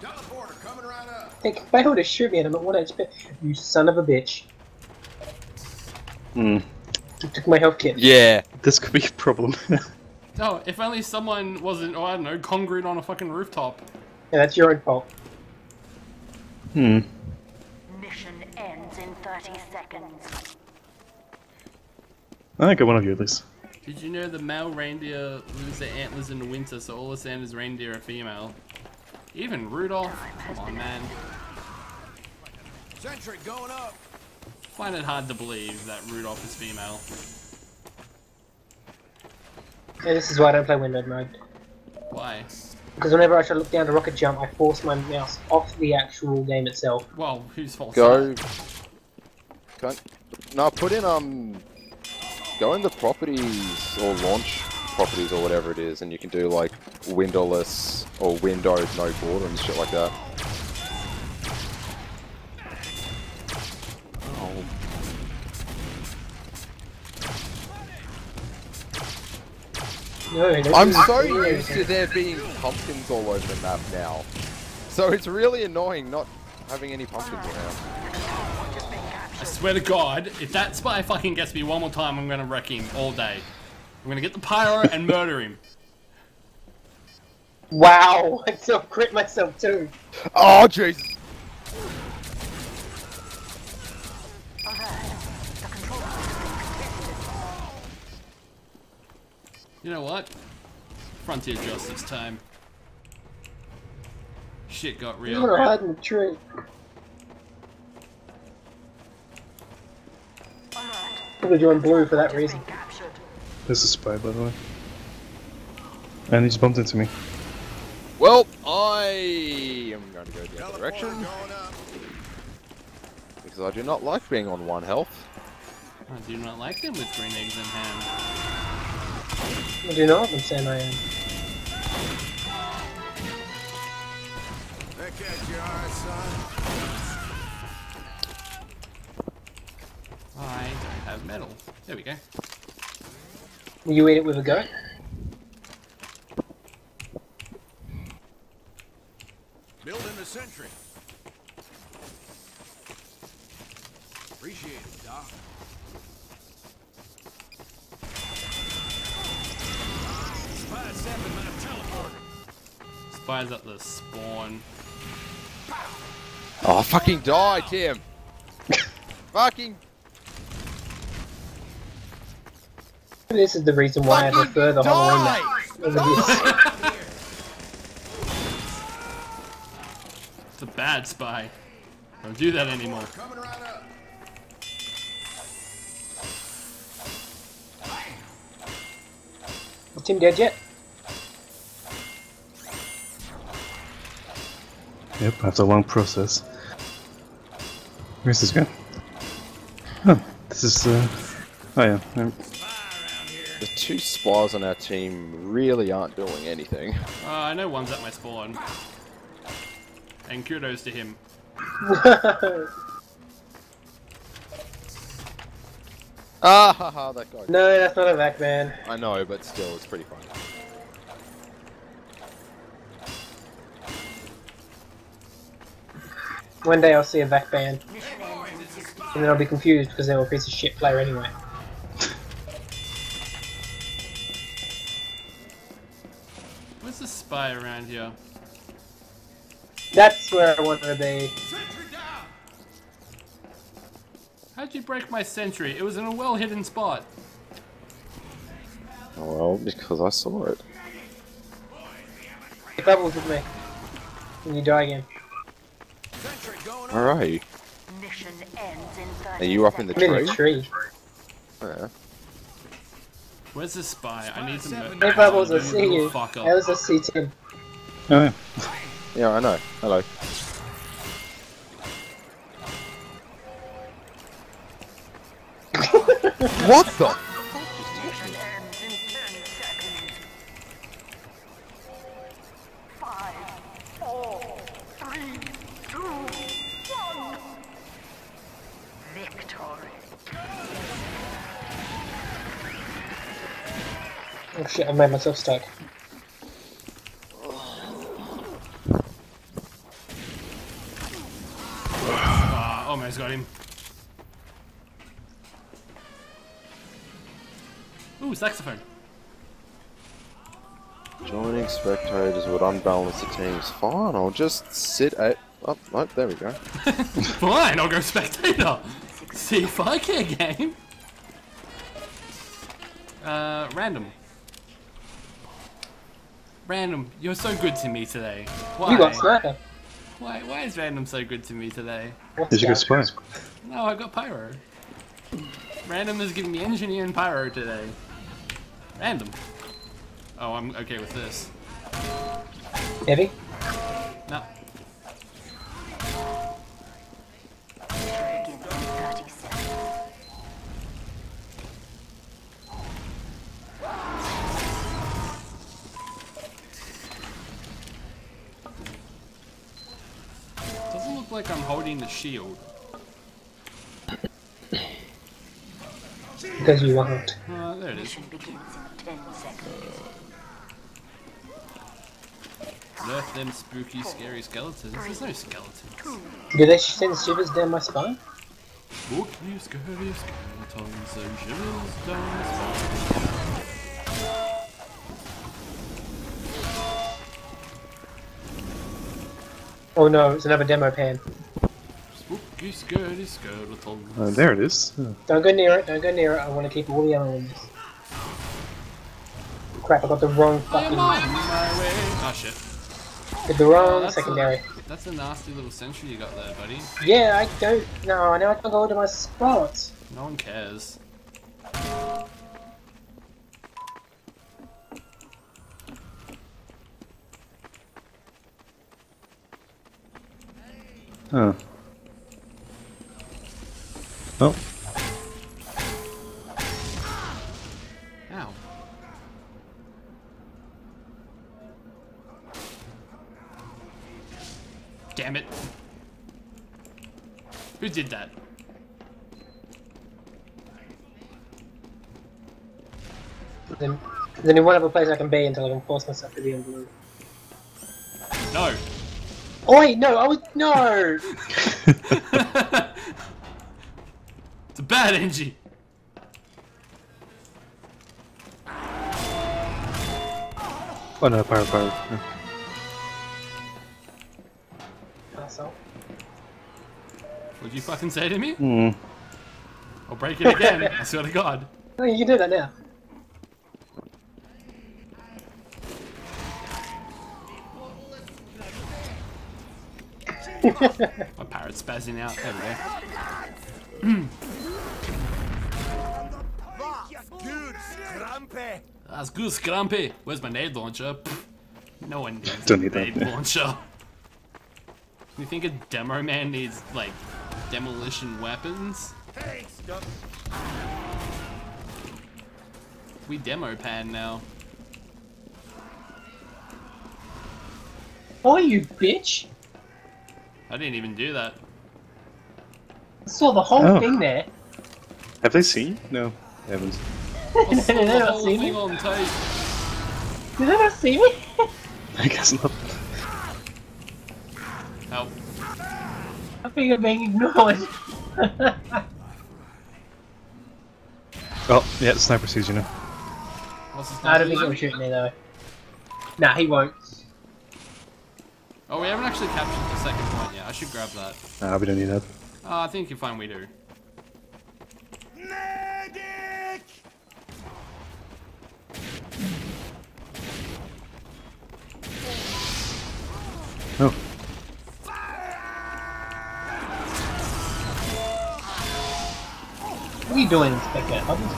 Speaker 8: Teleporter coming right up.
Speaker 1: They failed to shoot me and I'm at 1 HP. You son of a bitch.
Speaker 3: Hmm.
Speaker 1: Took, took my health kit.
Speaker 4: Yeah.
Speaker 3: This could be a problem.
Speaker 2: Oh, if only someone wasn't, oh, I don't know, concrete on a fucking rooftop.
Speaker 1: Yeah, that's your own fault.
Speaker 3: hmm.
Speaker 7: Mission ends 30 seconds.
Speaker 3: I got one of you at least.
Speaker 2: Did you know the male reindeer lose their antlers in the winter, so all the Santa's reindeer are female? Even Rudolph? Come on, man.
Speaker 8: Sentry going up.
Speaker 2: Find it hard to believe that Rudolph is female.
Speaker 1: Yeah, this is why I don't play windowed mode.
Speaker 2: Why?
Speaker 1: Because whenever I try to look down to rocket jump, I force my mouse off the actual game itself.
Speaker 2: Well, whose fault?
Speaker 4: Go. Can't. No, put in um. Go in the properties or launch properties or whatever it is, and you can do like windowless or windowed no border and shit like that. Oh.
Speaker 1: No,
Speaker 4: I'm so used to there being pumpkins all over the map now. So it's really annoying not having any pumpkins around.
Speaker 2: I swear to God, if that spy fucking gets me one more time, I'm gonna wreck him all day. I'm gonna get the pyro and murder him.
Speaker 1: Wow, I self crit myself too.
Speaker 4: Oh Jesus!
Speaker 2: You know what? Frontier justice time. Shit got real.
Speaker 1: gonna hide in the tree. Probably joined blue for that reason.
Speaker 7: Captured.
Speaker 3: There's a spy, by the way. And he just bumped into me.
Speaker 4: Well, I am going to go the other direction because I do not like being on one health.
Speaker 2: I do not like them with green eggs in hand.
Speaker 1: I do not, I'm saying I am.
Speaker 8: That catch your eye, son.
Speaker 2: I don't have metal. There we go.
Speaker 1: Will you eat it with a goat?
Speaker 8: Building the sentry. Appreciate it, Doc. Spy seven.
Speaker 2: Spies at the spawn.
Speaker 4: Oh, fucking die, Tim! fucking
Speaker 1: This is the reason why I prefer the Halloween map
Speaker 4: die!
Speaker 2: It's a bad spy. Don't do that anymore.
Speaker 8: Coming right.
Speaker 1: Is Tim dead yet?
Speaker 3: Yep, after a long process. Where's this guy? Huh. This is. Uh... Oh yeah.
Speaker 4: The two spies on our team really aren't doing anything.
Speaker 2: Uh, I know one's at my spawn. And kudos to him.
Speaker 4: Ah, haha, that guy.
Speaker 1: no, that's not a vac ban.
Speaker 4: I know, but still, it's pretty fun.
Speaker 1: One day I'll see a vac ban. And then I'll be confused because they're a piece of shit player anyway.
Speaker 2: Spy around here?
Speaker 1: That's where I wanted to be.
Speaker 8: Sentry down!
Speaker 2: How'd you break my sentry? It was in a well hidden spot.
Speaker 4: Oh, well, because I saw it.
Speaker 1: It bubbles with me. And you die again.
Speaker 8: Sentry going up!
Speaker 4: Alright.
Speaker 7: Mission ends in
Speaker 4: Are you up in the
Speaker 1: I'm in
Speaker 4: tree?
Speaker 1: the tree.
Speaker 4: Yeah.
Speaker 2: Where's the spy? I need to know.
Speaker 1: Hey Bubbles, I see you.
Speaker 2: Fuck up.
Speaker 1: How's the C10?
Speaker 3: Oh yeah.
Speaker 4: Yeah, I know. Hello. what the?
Speaker 1: I made myself stuck.
Speaker 2: Ah, almost got him. Ooh, saxophone.
Speaker 4: Joining spectators would unbalance the team's fine. I'll just sit at. Oh, oh, there we go.
Speaker 2: Fine, I'll go spectator. See if I care game. Uh, random. Random, you're so good to me today. Why?
Speaker 1: You got sniper.
Speaker 2: Why? Why is random so good to me today?
Speaker 1: What's
Speaker 3: Did you get
Speaker 1: that?
Speaker 3: spy?
Speaker 2: No, I got pyro. Random is giving me engineer and pyro today. Random. Oh, I'm okay with this.
Speaker 1: Heavy?
Speaker 2: Shield.
Speaker 1: Because you won't.
Speaker 2: Uh, there it is.
Speaker 7: Mission begins in 10 seconds.
Speaker 2: Nerf them spooky, scary skeletons. There's no skeletons.
Speaker 1: Do they send shivers down my spine?
Speaker 2: Spooky, scary skeletons and shivers down the spine.
Speaker 1: Oh no, it's another demo pan.
Speaker 2: Spooky, scary skeletons.
Speaker 3: Uh, there it is.
Speaker 1: Don't go near it, don't go near it, I want to keep all the elements. Crap, I got the wrong fucking...
Speaker 2: on. Oh shit.
Speaker 1: Did the wrong
Speaker 2: that's a-
Speaker 1: secondary.
Speaker 2: That's a nasty little sentry you got there, buddy.
Speaker 1: Yeah, I don't... No, now I can't go to my spots.
Speaker 2: No one cares.
Speaker 3: oh. Oh.
Speaker 2: Ow. Damn it. Who did that?
Speaker 1: Then, then in whatever place I can be until I can force myself to be in blue.
Speaker 2: No.
Speaker 1: Oh wait, no, I was... No!
Speaker 2: it's a bad NG.
Speaker 3: Oh no, pyro, pyro. Yeah.
Speaker 1: Asshole.
Speaker 2: What'd you fucking say to me?
Speaker 3: Hmm.
Speaker 2: I'll break it again. I swear to God.
Speaker 1: No, you can do that now.
Speaker 2: My parrot's spazzing out. There we go. That's good, Scrumpy. Where's my nade launcher? Pfft. No one needs
Speaker 3: Don't
Speaker 2: a
Speaker 3: need that,
Speaker 2: nade
Speaker 3: yeah.
Speaker 2: launcher. You think a demo man needs, like, demolition weapons?
Speaker 8: Thanks, Doc.
Speaker 2: We demo pan now.
Speaker 1: Oh, you bitch!
Speaker 2: I didn't even do that.
Speaker 1: I saw the whole
Speaker 3: Oh.
Speaker 1: thing there.
Speaker 3: Have they seen? No, they haven't.
Speaker 1: Did they not see me?
Speaker 3: I guess not.
Speaker 2: Help.
Speaker 1: I think I'm being ignored.
Speaker 3: Oh, yeah, the sniper sees you now.
Speaker 1: I don't think he'll shoot me though. Nah, he won't.
Speaker 2: Oh, we haven't actually captured the second point yet. I should grab that.
Speaker 3: Nah, we don't need that.
Speaker 2: Oh, I think you're fine, we do.
Speaker 1: You doing, Inspector? Hubbles?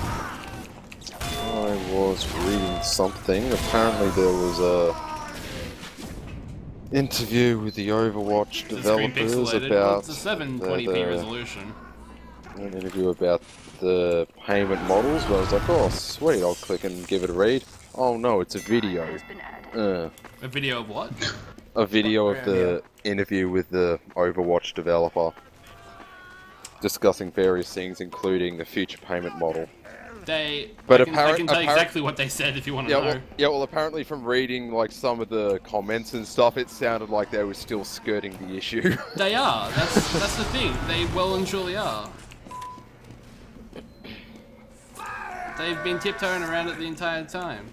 Speaker 4: I was reading something. Apparently there was a interview with the Overwatch
Speaker 2: The screen
Speaker 4: developers
Speaker 2: pixelated. Well,
Speaker 4: about
Speaker 2: it's a 720p
Speaker 4: the- the-
Speaker 2: resolution.
Speaker 4: an interview about the payment models. Where I was like, oh sweet, I'll click and give it a read. Oh no, it's a video.
Speaker 7: Has been added.
Speaker 4: Uh,
Speaker 2: A video of what?
Speaker 4: a video of the interview with the Overwatch developer discussing various things, including the future payment model.
Speaker 2: They.
Speaker 4: But
Speaker 2: I can, I can tell exactly what they said if you want to
Speaker 4: Yeah,
Speaker 2: know.
Speaker 4: well, yeah. Well, apparently from reading like some of the comments and stuff, it sounded like they were still skirting the issue.
Speaker 2: They are. That's that's the thing. They well and truly are. They've been tiptoeing around it the entire time.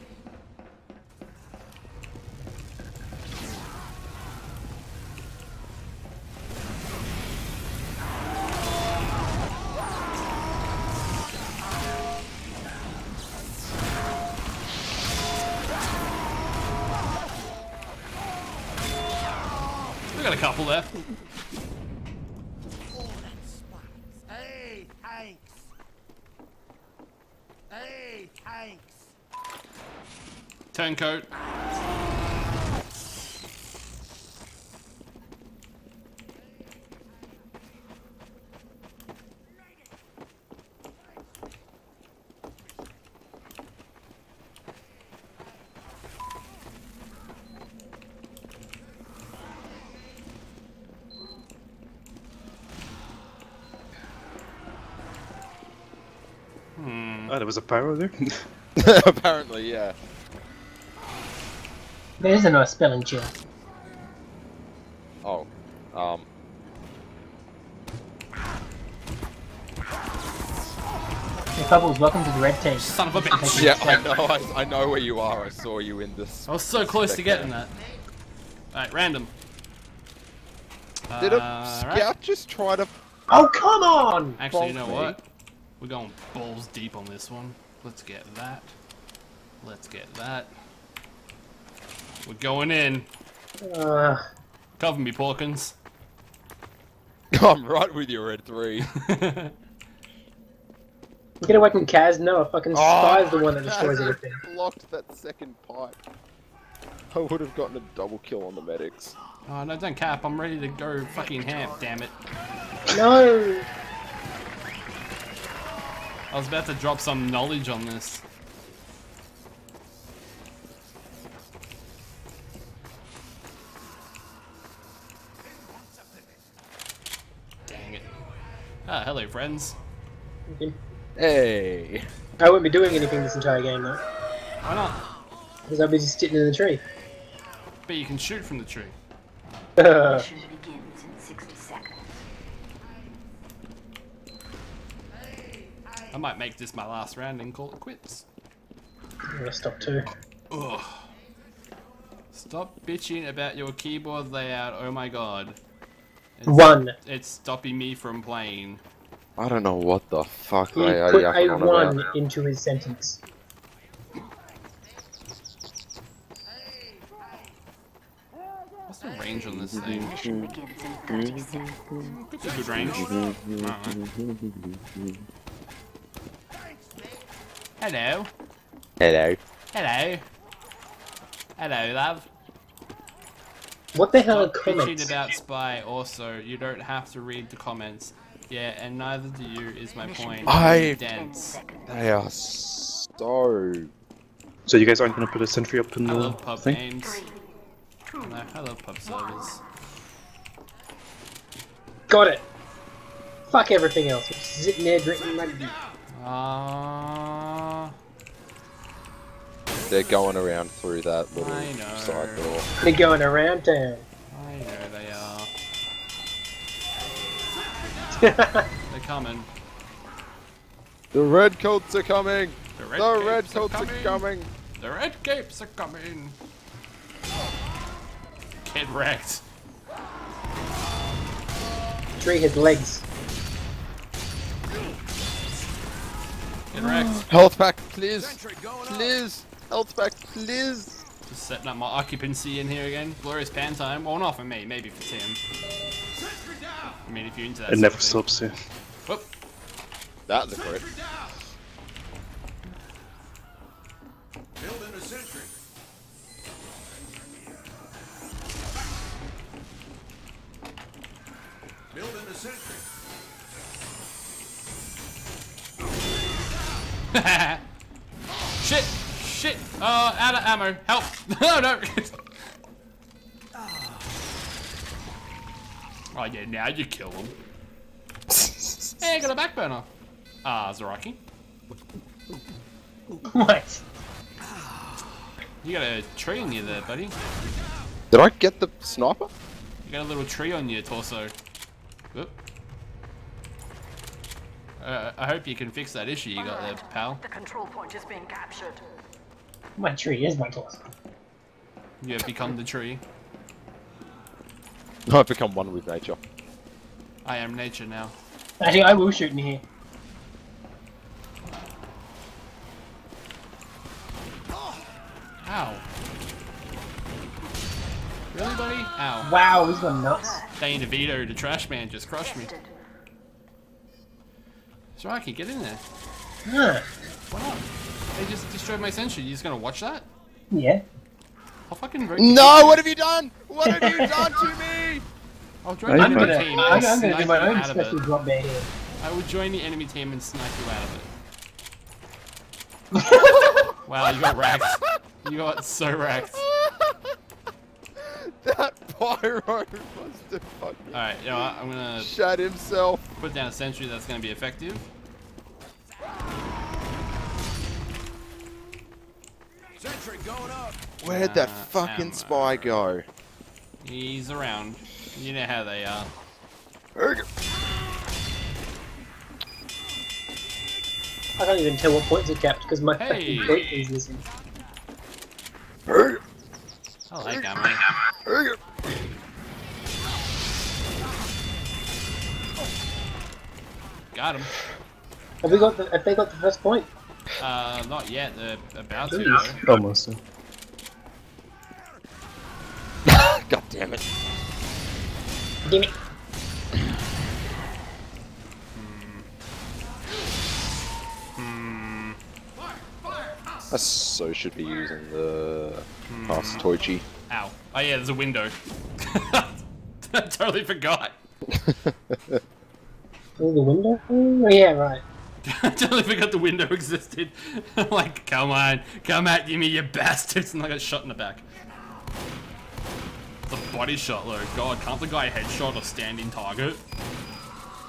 Speaker 2: A couple there.
Speaker 8: Hey, Hanks! Hey, Hanks!
Speaker 2: Turncoat.
Speaker 3: Oh, there was a pyro there.
Speaker 4: apparently, yeah.
Speaker 1: There's a nice spelling check.
Speaker 4: Oh, um,
Speaker 1: Hey, Bubbles, welcome to the red team.
Speaker 2: Son of a bitch.
Speaker 4: yeah, I know, I, I know where you are. I saw you in this.
Speaker 2: I was so close to getting that. Alright, random.
Speaker 4: Did a
Speaker 2: Uh,
Speaker 4: scout
Speaker 2: right.
Speaker 4: just try to?
Speaker 1: Oh, come on!
Speaker 2: Actually, you know
Speaker 4: me.
Speaker 2: what? We're going balls deep on this one. Let's get that. Let's get that. We're going in.
Speaker 1: Uh,
Speaker 2: Cover me, Porkins.
Speaker 4: I'm right with you, Red Three.
Speaker 1: get away from Kaz. No, a fucking spy's the one that
Speaker 4: Oh,
Speaker 1: destroys
Speaker 4: Kaz
Speaker 1: everything.
Speaker 4: Blocked that second pipe. I would have gotten a double kill on the medics.
Speaker 2: oh no, don't cap. I'm ready to go fucking ham. Damn it.
Speaker 1: No!
Speaker 2: I was about to drop some knowledge on this. Dang it. Ah, hello, friends.
Speaker 4: Hey.
Speaker 1: I won't be doing anything this entire game though,
Speaker 2: Why not?
Speaker 1: because I'll be just sitting in the tree.
Speaker 2: But you can shoot from the tree.
Speaker 1: I'm
Speaker 7: Mission begins in 60 seconds.
Speaker 2: I might make this my last round and call it quits.
Speaker 1: gonna stop too.
Speaker 2: Ugh. Stop bitching about your keyboard layout, oh my god. It's,
Speaker 1: One.
Speaker 2: It's stopping me from playing.
Speaker 4: I don't know what the fuck
Speaker 1: He
Speaker 4: they are
Speaker 1: put a
Speaker 4: on
Speaker 1: one
Speaker 4: about.
Speaker 1: into his sentence.
Speaker 2: What's the range on this thing?
Speaker 7: Mission begins in 30 seconds.
Speaker 2: It's a good range. Alright. Hello.
Speaker 4: Hello.
Speaker 2: Hello. Hello, love.
Speaker 1: What the hell are
Speaker 2: Stop bitching
Speaker 1: comments?
Speaker 2: about Spy also. You don't have to read the comments. Yeah, and neither do you, is my point.
Speaker 4: I-
Speaker 2: You
Speaker 7: Ten
Speaker 2: dense.
Speaker 4: They are so.
Speaker 3: So you guys aren't gonna put a sentry up in
Speaker 2: I
Speaker 3: the
Speaker 2: love pub
Speaker 3: thing?
Speaker 2: games.
Speaker 7: Three,
Speaker 2: No, I love pub servers.
Speaker 1: Got it. Fuck everything else. Just sitting there drinking rugby.
Speaker 2: Ah,
Speaker 4: They're going around through that little
Speaker 2: I know.
Speaker 4: side door.
Speaker 1: They're going around town.
Speaker 2: I know they are. They're coming.
Speaker 4: The red coats are coming.
Speaker 2: The
Speaker 4: The
Speaker 2: red,
Speaker 4: red
Speaker 2: capes
Speaker 4: coats
Speaker 2: are
Speaker 4: are
Speaker 2: coming.
Speaker 4: coming.
Speaker 2: The red capes are coming. Get wrecked.
Speaker 1: Tree has legs.
Speaker 2: Get wrecked.
Speaker 4: Health pack, please. Please. Health pack, please.
Speaker 2: Just setting up my occupancy in here again. Glorious pan time. Well, not for me, maybe for Tim. I mean, if you're into that.
Speaker 3: It never
Speaker 2: of thing.
Speaker 3: stops you.
Speaker 2: Whoop.
Speaker 4: That's a crit.
Speaker 8: Building a sentry. Building a sentry.
Speaker 2: Shit! Shit! Uh, out of ammo. Help! no, no! oh yeah, now you kill him. hey, I got a back burner. Ah, Zaraki.
Speaker 1: What?
Speaker 2: You got a tree on you there, buddy.
Speaker 4: Did I get the sniper?
Speaker 2: You got a little tree on your torso. Whoop. Uh, I hope you can fix that issue you got there, pal.
Speaker 7: The control point is being captured.
Speaker 1: My tree is my torso.
Speaker 2: You have become the tree.
Speaker 4: I've become one with nature.
Speaker 2: I am nature now.
Speaker 1: Actually, I will shoot in here.
Speaker 2: Ow. Really, buddy? Ow.
Speaker 1: Wow, he's gone nuts.
Speaker 2: Dane DeVito, the trash man, just crushed me.
Speaker 7: Tested.
Speaker 2: Zaraki, get in there.
Speaker 1: Huh.
Speaker 2: Why not? They just destroyed my sentry. You just gonna watch that?
Speaker 1: Yeah.
Speaker 2: I'll fucking vote
Speaker 4: No, what have you done? What have you done to me?
Speaker 2: I'll join
Speaker 3: I'm
Speaker 1: I'm
Speaker 2: enemy
Speaker 1: gonna,
Speaker 2: team
Speaker 1: I'm,
Speaker 2: and
Speaker 1: I'm gonna do my own special drop bear here.
Speaker 2: I will join the enemy team and snipe you out of it. wow, you got racked. You got so racked.
Speaker 4: that pyro must have fucking
Speaker 2: Alright, you know what? I'm gonna
Speaker 4: shat himself.
Speaker 2: put down a sentry that's gonna be effective.
Speaker 4: Where'd that
Speaker 2: Uh,
Speaker 4: fucking
Speaker 2: ammo.
Speaker 4: spy go?
Speaker 2: He's around. You know how they are.
Speaker 1: I can't even tell what points are capped because my
Speaker 2: Hey.
Speaker 1: fucking point is missing.
Speaker 2: I like ammo. Got him.
Speaker 1: Have we got the? Have they got the first point?
Speaker 2: Uh, not yet. They're about to. Though.
Speaker 3: Almost.
Speaker 4: God damn it.
Speaker 1: Damn it.
Speaker 4: I so should be using the past Toichi.
Speaker 2: Ow. Oh yeah, there's a window. I totally forgot.
Speaker 1: Oh, the window? Oh, yeah, right.
Speaker 2: I totally forgot the window existed. like, come on, come at me, you bastards! And I got shot in the back. The a body shot, though. God, can't the guy headshot a standing target?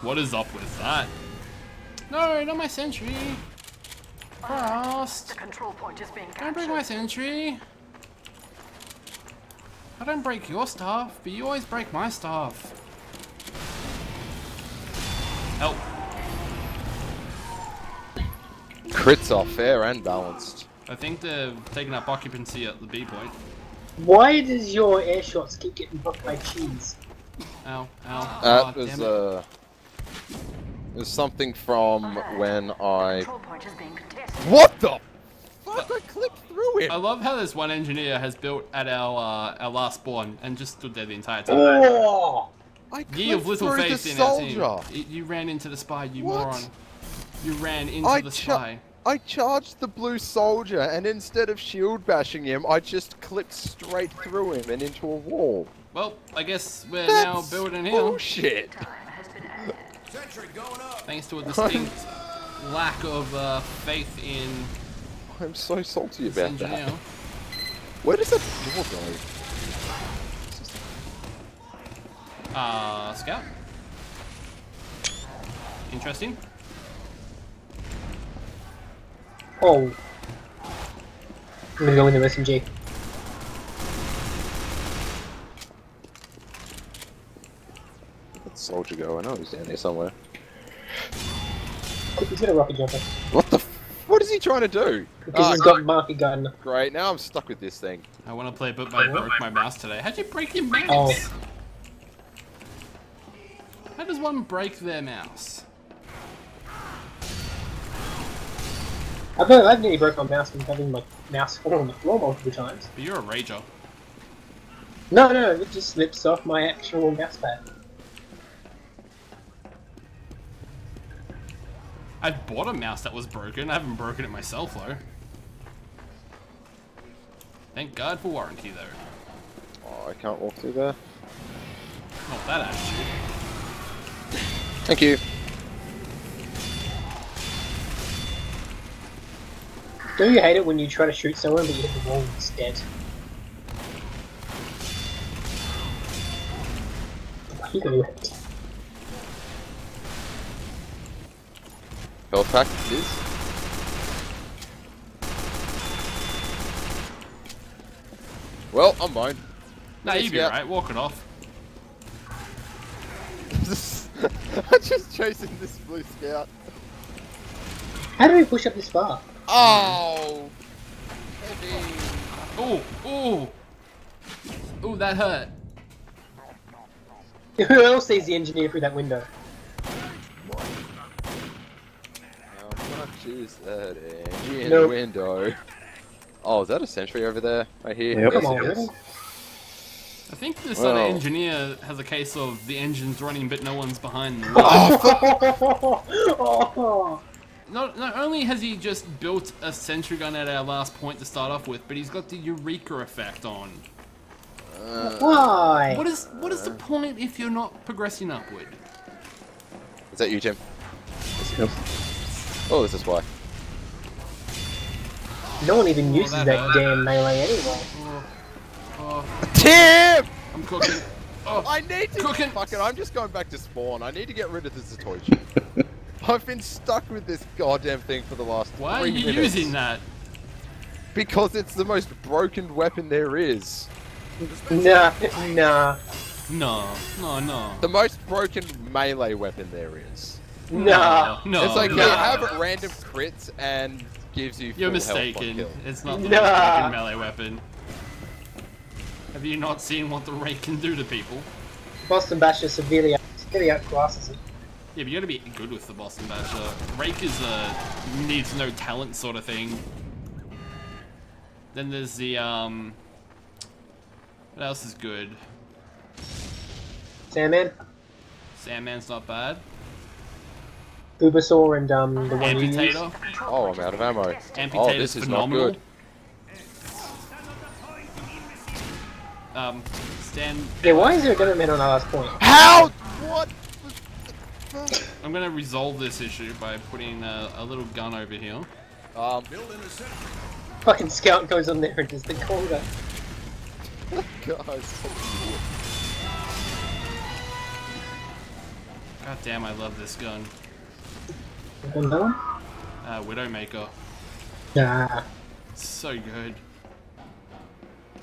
Speaker 2: What is up with that? No, not my sentry. Frost.
Speaker 7: The control point is being
Speaker 2: Don't break my sentry. I don't break your stuff, but you always break my stuff. Help.
Speaker 4: Crits are fair and balanced.
Speaker 2: I think they're taking up occupancy at the B point.
Speaker 1: Why does your air shots keep getting blocked by cheese?
Speaker 2: Ow, ow.
Speaker 4: That
Speaker 2: Aw,
Speaker 4: was
Speaker 2: damn it.
Speaker 4: uh, it was something from when I.
Speaker 7: Control point is being contested.
Speaker 4: What the fuck? I clicked through it.
Speaker 2: I love how this one engineer has built at our uh, our last spawn and just stood there the entire time.
Speaker 1: Oh!
Speaker 4: I
Speaker 2: Ye of
Speaker 4: clicked
Speaker 2: little
Speaker 4: through
Speaker 2: faith
Speaker 4: the
Speaker 2: in our team.
Speaker 4: soldier.
Speaker 2: You ran into the spy, you
Speaker 4: What?
Speaker 2: moron. You ran into
Speaker 4: I
Speaker 2: the spy.
Speaker 4: I charged the blue soldier, and instead of shield bashing him, I just clipped straight through him and into a wall.
Speaker 2: Well, I guess we're
Speaker 4: That's
Speaker 2: now building here.
Speaker 4: bullshit.
Speaker 7: Time has been added.
Speaker 8: Sentry going up.
Speaker 2: Thanks to a distinct lack of uh, faith in
Speaker 4: I'm so salty
Speaker 2: this
Speaker 4: about that.
Speaker 2: engineer.
Speaker 4: Where does that door go?
Speaker 2: Uh, scout. Interesting.
Speaker 1: Oh. I'm gonna go into SMG.
Speaker 4: Where'd the soldier go? I know he's down there somewhere.
Speaker 1: He's got a rocket jumper.
Speaker 4: What the? F what is he trying to do?
Speaker 1: Because
Speaker 4: Ah,
Speaker 1: he's got market gun.
Speaker 4: great. Now I'm stuck with this thing.
Speaker 2: I want to play, but I broke my mouse today. How'd you break your mouse?
Speaker 1: Oh.
Speaker 2: How does one break their mouse?
Speaker 1: I bet I've nearly broke my mouse from having my mouse fall on the floor multiple times.
Speaker 2: But you're a rager.
Speaker 1: No, no, it just slips off my actual mouse pad.
Speaker 2: I bought a mouse that was broken. I haven't broken it myself though. Thank God for warranty though.
Speaker 4: Oh, I can't walk through there.
Speaker 2: Not that attitude.
Speaker 4: Thank you.
Speaker 1: Do you hate it when you try to shoot someone but you hit the wall instead? You go it.
Speaker 4: Health pack it is. Well, I'm mine.
Speaker 2: Nah, you'd be
Speaker 4: yeah.
Speaker 2: right. Walk off.
Speaker 4: I'm just chasing this blue scout.
Speaker 1: How do we push up this far?
Speaker 4: Oh! Heavy.
Speaker 2: Oh, oh, oh, that hurt.
Speaker 1: Who else sees the engineer through that window?
Speaker 4: How much is that engine
Speaker 1: Nope.
Speaker 4: window? Oh, is that a sentry over there? Right here?
Speaker 3: Yep.
Speaker 1: Come on, really?
Speaker 2: I think this
Speaker 4: Well.
Speaker 2: other engineer has a case of the engine's running, but no one's behind them.
Speaker 1: oh,
Speaker 2: Not, not only has he just built a sentry gun at our last point to start off with, but he's got the Eureka effect on.
Speaker 1: why?
Speaker 2: What is what is the point if you're not progressing upward?
Speaker 4: Is that you, Jim?
Speaker 3: Yep.
Speaker 4: Oh, this is why.
Speaker 1: No one even
Speaker 2: Oh,
Speaker 1: uses
Speaker 2: that
Speaker 1: that damn melee anyway.
Speaker 2: Oh, oh, oh.
Speaker 4: Tim!
Speaker 2: I'm cooking. Oh,
Speaker 4: I need to.
Speaker 2: Cooking.
Speaker 4: Fuck it, I'm just going back to spawn. I need to get rid of this Zatoichi. I've been stuck with this goddamn thing for the last
Speaker 2: why are you
Speaker 4: minutes.
Speaker 2: using that?
Speaker 4: Because it's the most broken weapon there is.
Speaker 1: Nah, nah,
Speaker 2: No, no, no.
Speaker 4: The most broken melee weapon there is.
Speaker 1: nah.
Speaker 2: No,
Speaker 4: it's like
Speaker 2: no.
Speaker 4: you have random crits and gives you.
Speaker 2: You're
Speaker 4: full health on
Speaker 2: mistaken. It's not the
Speaker 1: Nah.
Speaker 2: most broken melee weapon. Have you not seen what the rake can do to people?
Speaker 1: Boston Basher severely, severely outclasses it.
Speaker 2: Yeah, but you gotta be good with the Boston Basher. Rake is a needs no talent sort of thing. Then there's the um. What else is good?
Speaker 1: Sandman,
Speaker 2: Sandman's not bad.
Speaker 1: Bulbasaur, and um, the one you.
Speaker 2: Amputator.
Speaker 4: Oh, I'm out of ammo.
Speaker 2: Amputator's
Speaker 4: Oh, this is not
Speaker 2: phenomenal.
Speaker 4: good.
Speaker 2: Um, stand.
Speaker 1: Yeah, why is there a government man on our last point?
Speaker 4: How? What?
Speaker 2: I'm gonna resolve this issue by putting a, a little gun over here.
Speaker 4: Um,
Speaker 8: Building a sentry.
Speaker 1: Fucking scout goes on there and does the conga.
Speaker 4: guys.
Speaker 2: God damn, I love this gun.
Speaker 1: Another one?
Speaker 2: Uh, Widowmaker.
Speaker 1: Nah.
Speaker 2: So good.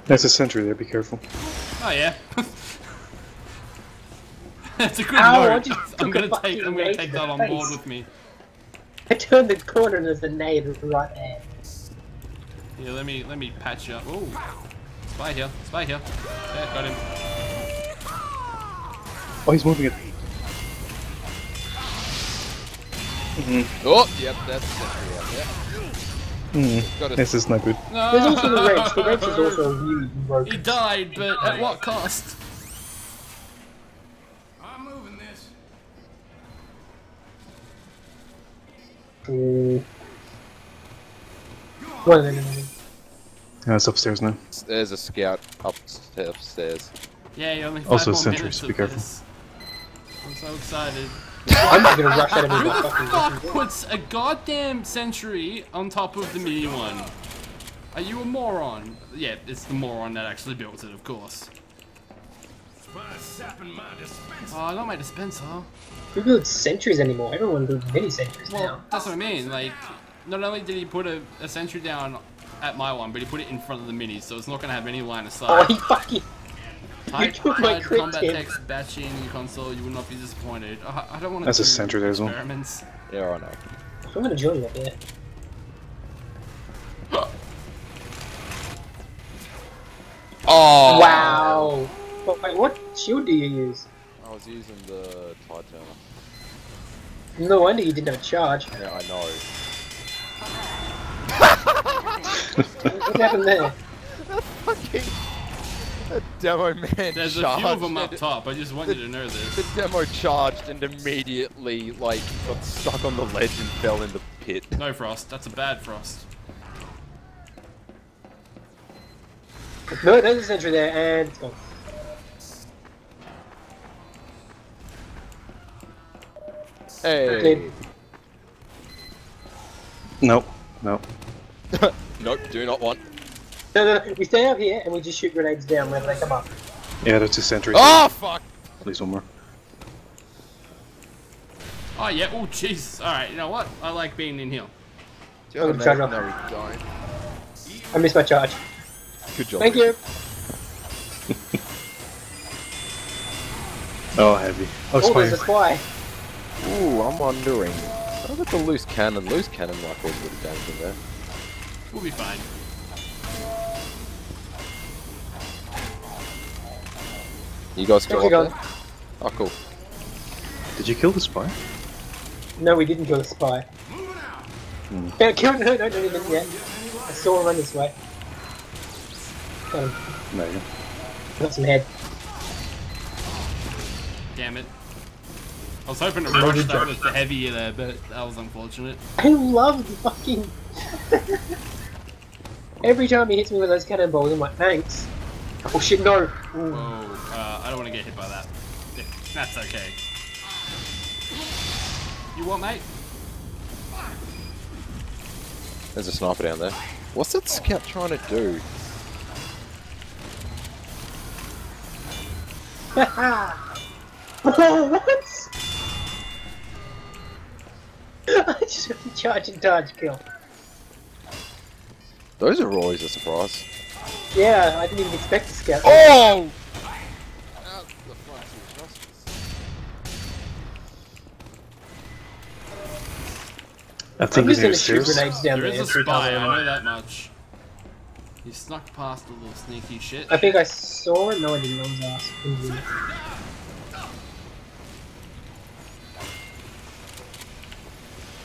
Speaker 3: There's a sentry there, be careful.
Speaker 2: Oh yeah. That's a good
Speaker 1: Ow, word.
Speaker 2: I'm gonna take. I'm gonna take that
Speaker 1: the
Speaker 2: on board with me.
Speaker 1: I turned the corner and there's a nade right there.
Speaker 2: Yeah, let me let me patch you up. Oh, spy here, spy here. Yeah, got him.
Speaker 3: Oh, he's moving it.
Speaker 4: Oh, yep, that's a sentry out there.
Speaker 3: Hmm. This is not good.
Speaker 2: No.
Speaker 1: There's also the wrench. The wrench is also really
Speaker 2: He died, but at what cost?
Speaker 1: One of them.
Speaker 3: Yeah, it's upstairs now.
Speaker 4: There's a scout upstairs. upstairs.
Speaker 2: Yeah, you only five
Speaker 3: Also
Speaker 2: more
Speaker 3: sentries,
Speaker 2: minutes
Speaker 3: be
Speaker 2: of
Speaker 3: careful.
Speaker 2: this. I'm so excited.
Speaker 1: I'm not gonna rush out of
Speaker 2: Who
Speaker 1: my
Speaker 2: the fuck puts a goddamn sentry on top of the mini one? Are you a moron? Yeah, it's the moron that actually built it, of course.
Speaker 8: Spy sapping oh, my dispenser.
Speaker 2: Oh, my dispenser.
Speaker 1: Who builds sentries anymore? Everyone builds mini sentries
Speaker 2: Well,
Speaker 1: now.
Speaker 2: that's what I mean. Like, not only did he put a, a sentry down at my one, but he put it in front of the mini, so it's not gonna have any line of sight.
Speaker 1: Oh,
Speaker 2: sight.
Speaker 1: he fucking.
Speaker 2: Type
Speaker 1: took my crit,
Speaker 2: combat
Speaker 1: Tim.
Speaker 2: text batching console, you will not be disappointed. I, I don't want to
Speaker 3: That's
Speaker 2: do
Speaker 3: a sentry there as well.
Speaker 4: Yeah, I know.
Speaker 1: I'm gonna join you up there.
Speaker 4: Oh!
Speaker 1: Wow. But wait, what shield do you use?
Speaker 4: I was using the Tide Turner.
Speaker 1: No wonder you didn't have charge.
Speaker 4: Yeah, I know.
Speaker 1: What happened there?
Speaker 4: Fucking. The demo man
Speaker 2: There's a few of them up top. I just want you to know this.
Speaker 4: The demo charged and immediately, like, got stuck on the ledge and fell in the pit.
Speaker 2: No frost. That's a bad frost.
Speaker 1: No, there's a sentry there, and it's gone.
Speaker 4: Hey.
Speaker 3: Nope. Nope.
Speaker 4: nope, do not want.
Speaker 1: No, no, no, we stay up here and we just shoot grenades down whenever they come up.
Speaker 3: Yeah, that's a sentry.
Speaker 4: Oh, fuck!
Speaker 3: At least one more.
Speaker 2: Oh yeah. Oh jeez. All right. You know what? I like being in here.
Speaker 4: Do
Speaker 1: Oh,
Speaker 4: a
Speaker 1: charge
Speaker 4: med?
Speaker 1: up.
Speaker 4: No, don't.
Speaker 1: I missed my charge.
Speaker 4: Good job.
Speaker 1: Thank you.
Speaker 3: Oh, heavy. Oh,
Speaker 1: Oh, there's a
Speaker 3: spy.
Speaker 1: Spy.
Speaker 4: Ooh, I'm wondering. What about the loose cannon? Loose cannon might cause a bit of damage in there.
Speaker 2: We'll be fine.
Speaker 4: You guys still
Speaker 1: Sentry
Speaker 4: up
Speaker 1: gone.
Speaker 4: there? Oh, cool.
Speaker 3: Did you kill the spy?
Speaker 1: No, we didn't kill the spy.
Speaker 3: Hmm.
Speaker 1: Yeah, kill no, no, no, no, no, yet. I saw him run this way. Got him.
Speaker 3: No, yeah.
Speaker 1: Got some head.
Speaker 2: Damn it. I was hoping to
Speaker 1: No,
Speaker 2: rush
Speaker 1: you
Speaker 2: that
Speaker 1: don't.
Speaker 2: with the heavy there, but that was unfortunate.
Speaker 1: I love the fucking. Every time he hits me with those cannonballs, I'm like, thanks. Oh shit, no. Ooh.
Speaker 2: Whoa. Uh, I don't want to get hit by that. That's okay. You what, mate?
Speaker 4: There's a sniper down there. What's that scout trying to do?
Speaker 1: oh, what? charge and dodge kill.
Speaker 4: Those are always a surprise.
Speaker 1: Yeah, I didn't even expect to scout.
Speaker 4: Oh! Out the front two thrusters.
Speaker 3: I
Speaker 1: I'm
Speaker 3: think
Speaker 1: just
Speaker 3: he's
Speaker 1: gonna shoot
Speaker 3: stairs.
Speaker 1: grenades down
Speaker 2: There
Speaker 1: there.
Speaker 2: is a
Speaker 1: time
Speaker 2: spy, I
Speaker 1: I'm-
Speaker 2: know that much. You snuck past a little sneaky shit.
Speaker 1: I think I saw it. No, I didn't. I was asked.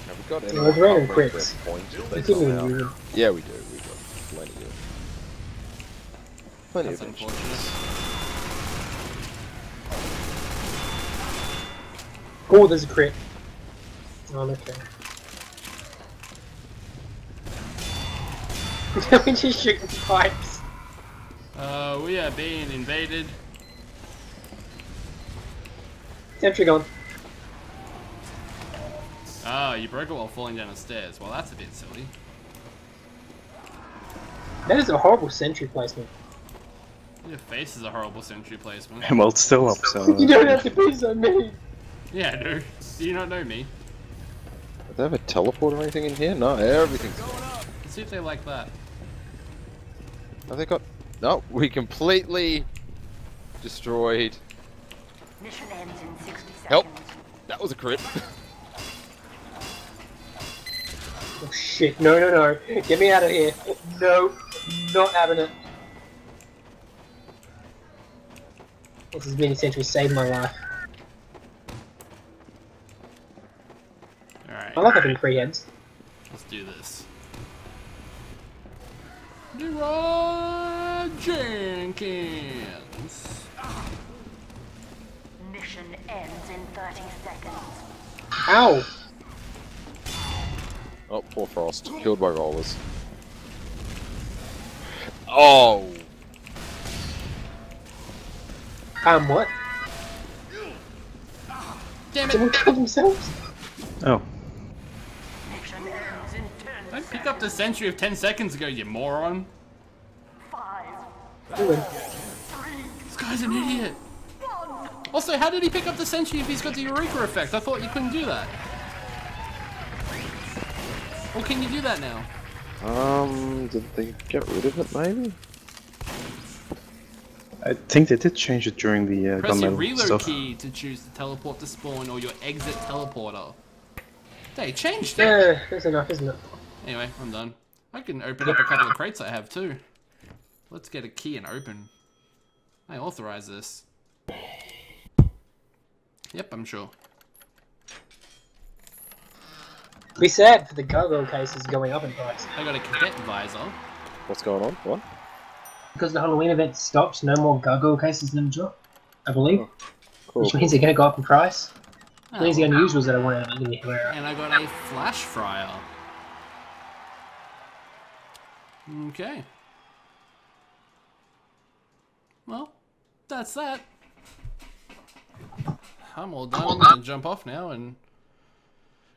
Speaker 4: Have we got any
Speaker 1: Yeah, we're
Speaker 4: more
Speaker 1: running
Speaker 4: covering
Speaker 1: crits.
Speaker 4: their points if they
Speaker 1: It's even
Speaker 4: come out?
Speaker 1: weird.
Speaker 4: Yeah, we do. We've got plenty of. Plenty
Speaker 2: That's
Speaker 4: of inches.
Speaker 1: Oh, there's a crit. Oh, okay. we just shooting pipes.
Speaker 2: Uh, we are being invaded.
Speaker 1: Sentry gone.
Speaker 2: Ah, you broke it while falling down the stairs. Well, that's a bit silly.
Speaker 1: That is a horrible sentry placement.
Speaker 2: Your face is a horrible sentry placement.
Speaker 3: Well, it's still up, so.
Speaker 1: You don't have to be so mean.
Speaker 2: Yeah, I do. Do you not know me?
Speaker 4: Do they have a teleport or anything in here? No, everything's.
Speaker 2: Let's see if they like that.
Speaker 4: Have they got? No, we completely destroyed.
Speaker 7: Mission ends in 60 seconds.
Speaker 4: Help! That was a crit.
Speaker 1: Oh shit, no, no, no. Get me out of here. No, not having it. This is mini sentry saved my life.
Speaker 2: Alright,
Speaker 1: I like having three heads.
Speaker 2: let's do this. Leroy Jenkins!
Speaker 7: Mission ends in 30 seconds.
Speaker 1: Ow!
Speaker 4: Oh, poor Frost. Killed by rollers. Oh!
Speaker 2: Damn
Speaker 1: Someone
Speaker 2: it!
Speaker 1: killed themselves?
Speaker 3: Oh,
Speaker 7: Mission ends in 10
Speaker 2: Don't pick up the sentry of 10 seconds ago, you moron.
Speaker 7: five,
Speaker 2: This guy's an idiot. Also, how did he pick up the sentry if he's got the Eureka effect? I thought you couldn't do that. Or can you do that now?
Speaker 4: Um, did they get rid of it maybe?
Speaker 3: I think they did change it during the uh,
Speaker 2: Press your
Speaker 3: Gun Mettle
Speaker 2: reload
Speaker 3: stuff.
Speaker 2: key to choose the teleport to spawn or your exit teleporter. They changed it.
Speaker 1: Yeah, that's enough, isn't it?
Speaker 2: Anyway, I'm done. I can open up a couple of crates I have too. Let's get a key and open. I authorize this. Yep, I'm sure.
Speaker 1: Be sad for the gargoyle cases going up in price.
Speaker 2: I got a cadet visor.
Speaker 4: What's going on? What?
Speaker 1: Because the Halloween event stops, no more gargoyle cases in the drop, I believe.
Speaker 4: Oh, cool.
Speaker 1: Which means they're going to go up in price.
Speaker 2: Oh,
Speaker 1: Means the unusuals that I want to be aware of.
Speaker 2: and I got a flash fryer. Okay. Well, that's that. I'm all done. I'm gonna jump off now and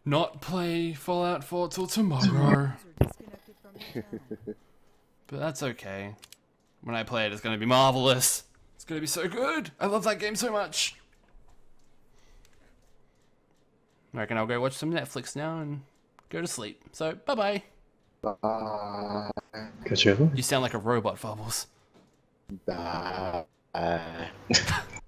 Speaker 2: not play Fallout 4 till tomorrow. but that's okay. When I play it, it's gonna be marvelous. It's gonna be so good. I love that game so much. I reckon I'll go watch some Netflix now and go to sleep. So, bye bye.
Speaker 4: Bye.
Speaker 3: Catch you later.
Speaker 2: You sound like a robot, Bubbles.
Speaker 4: Bye.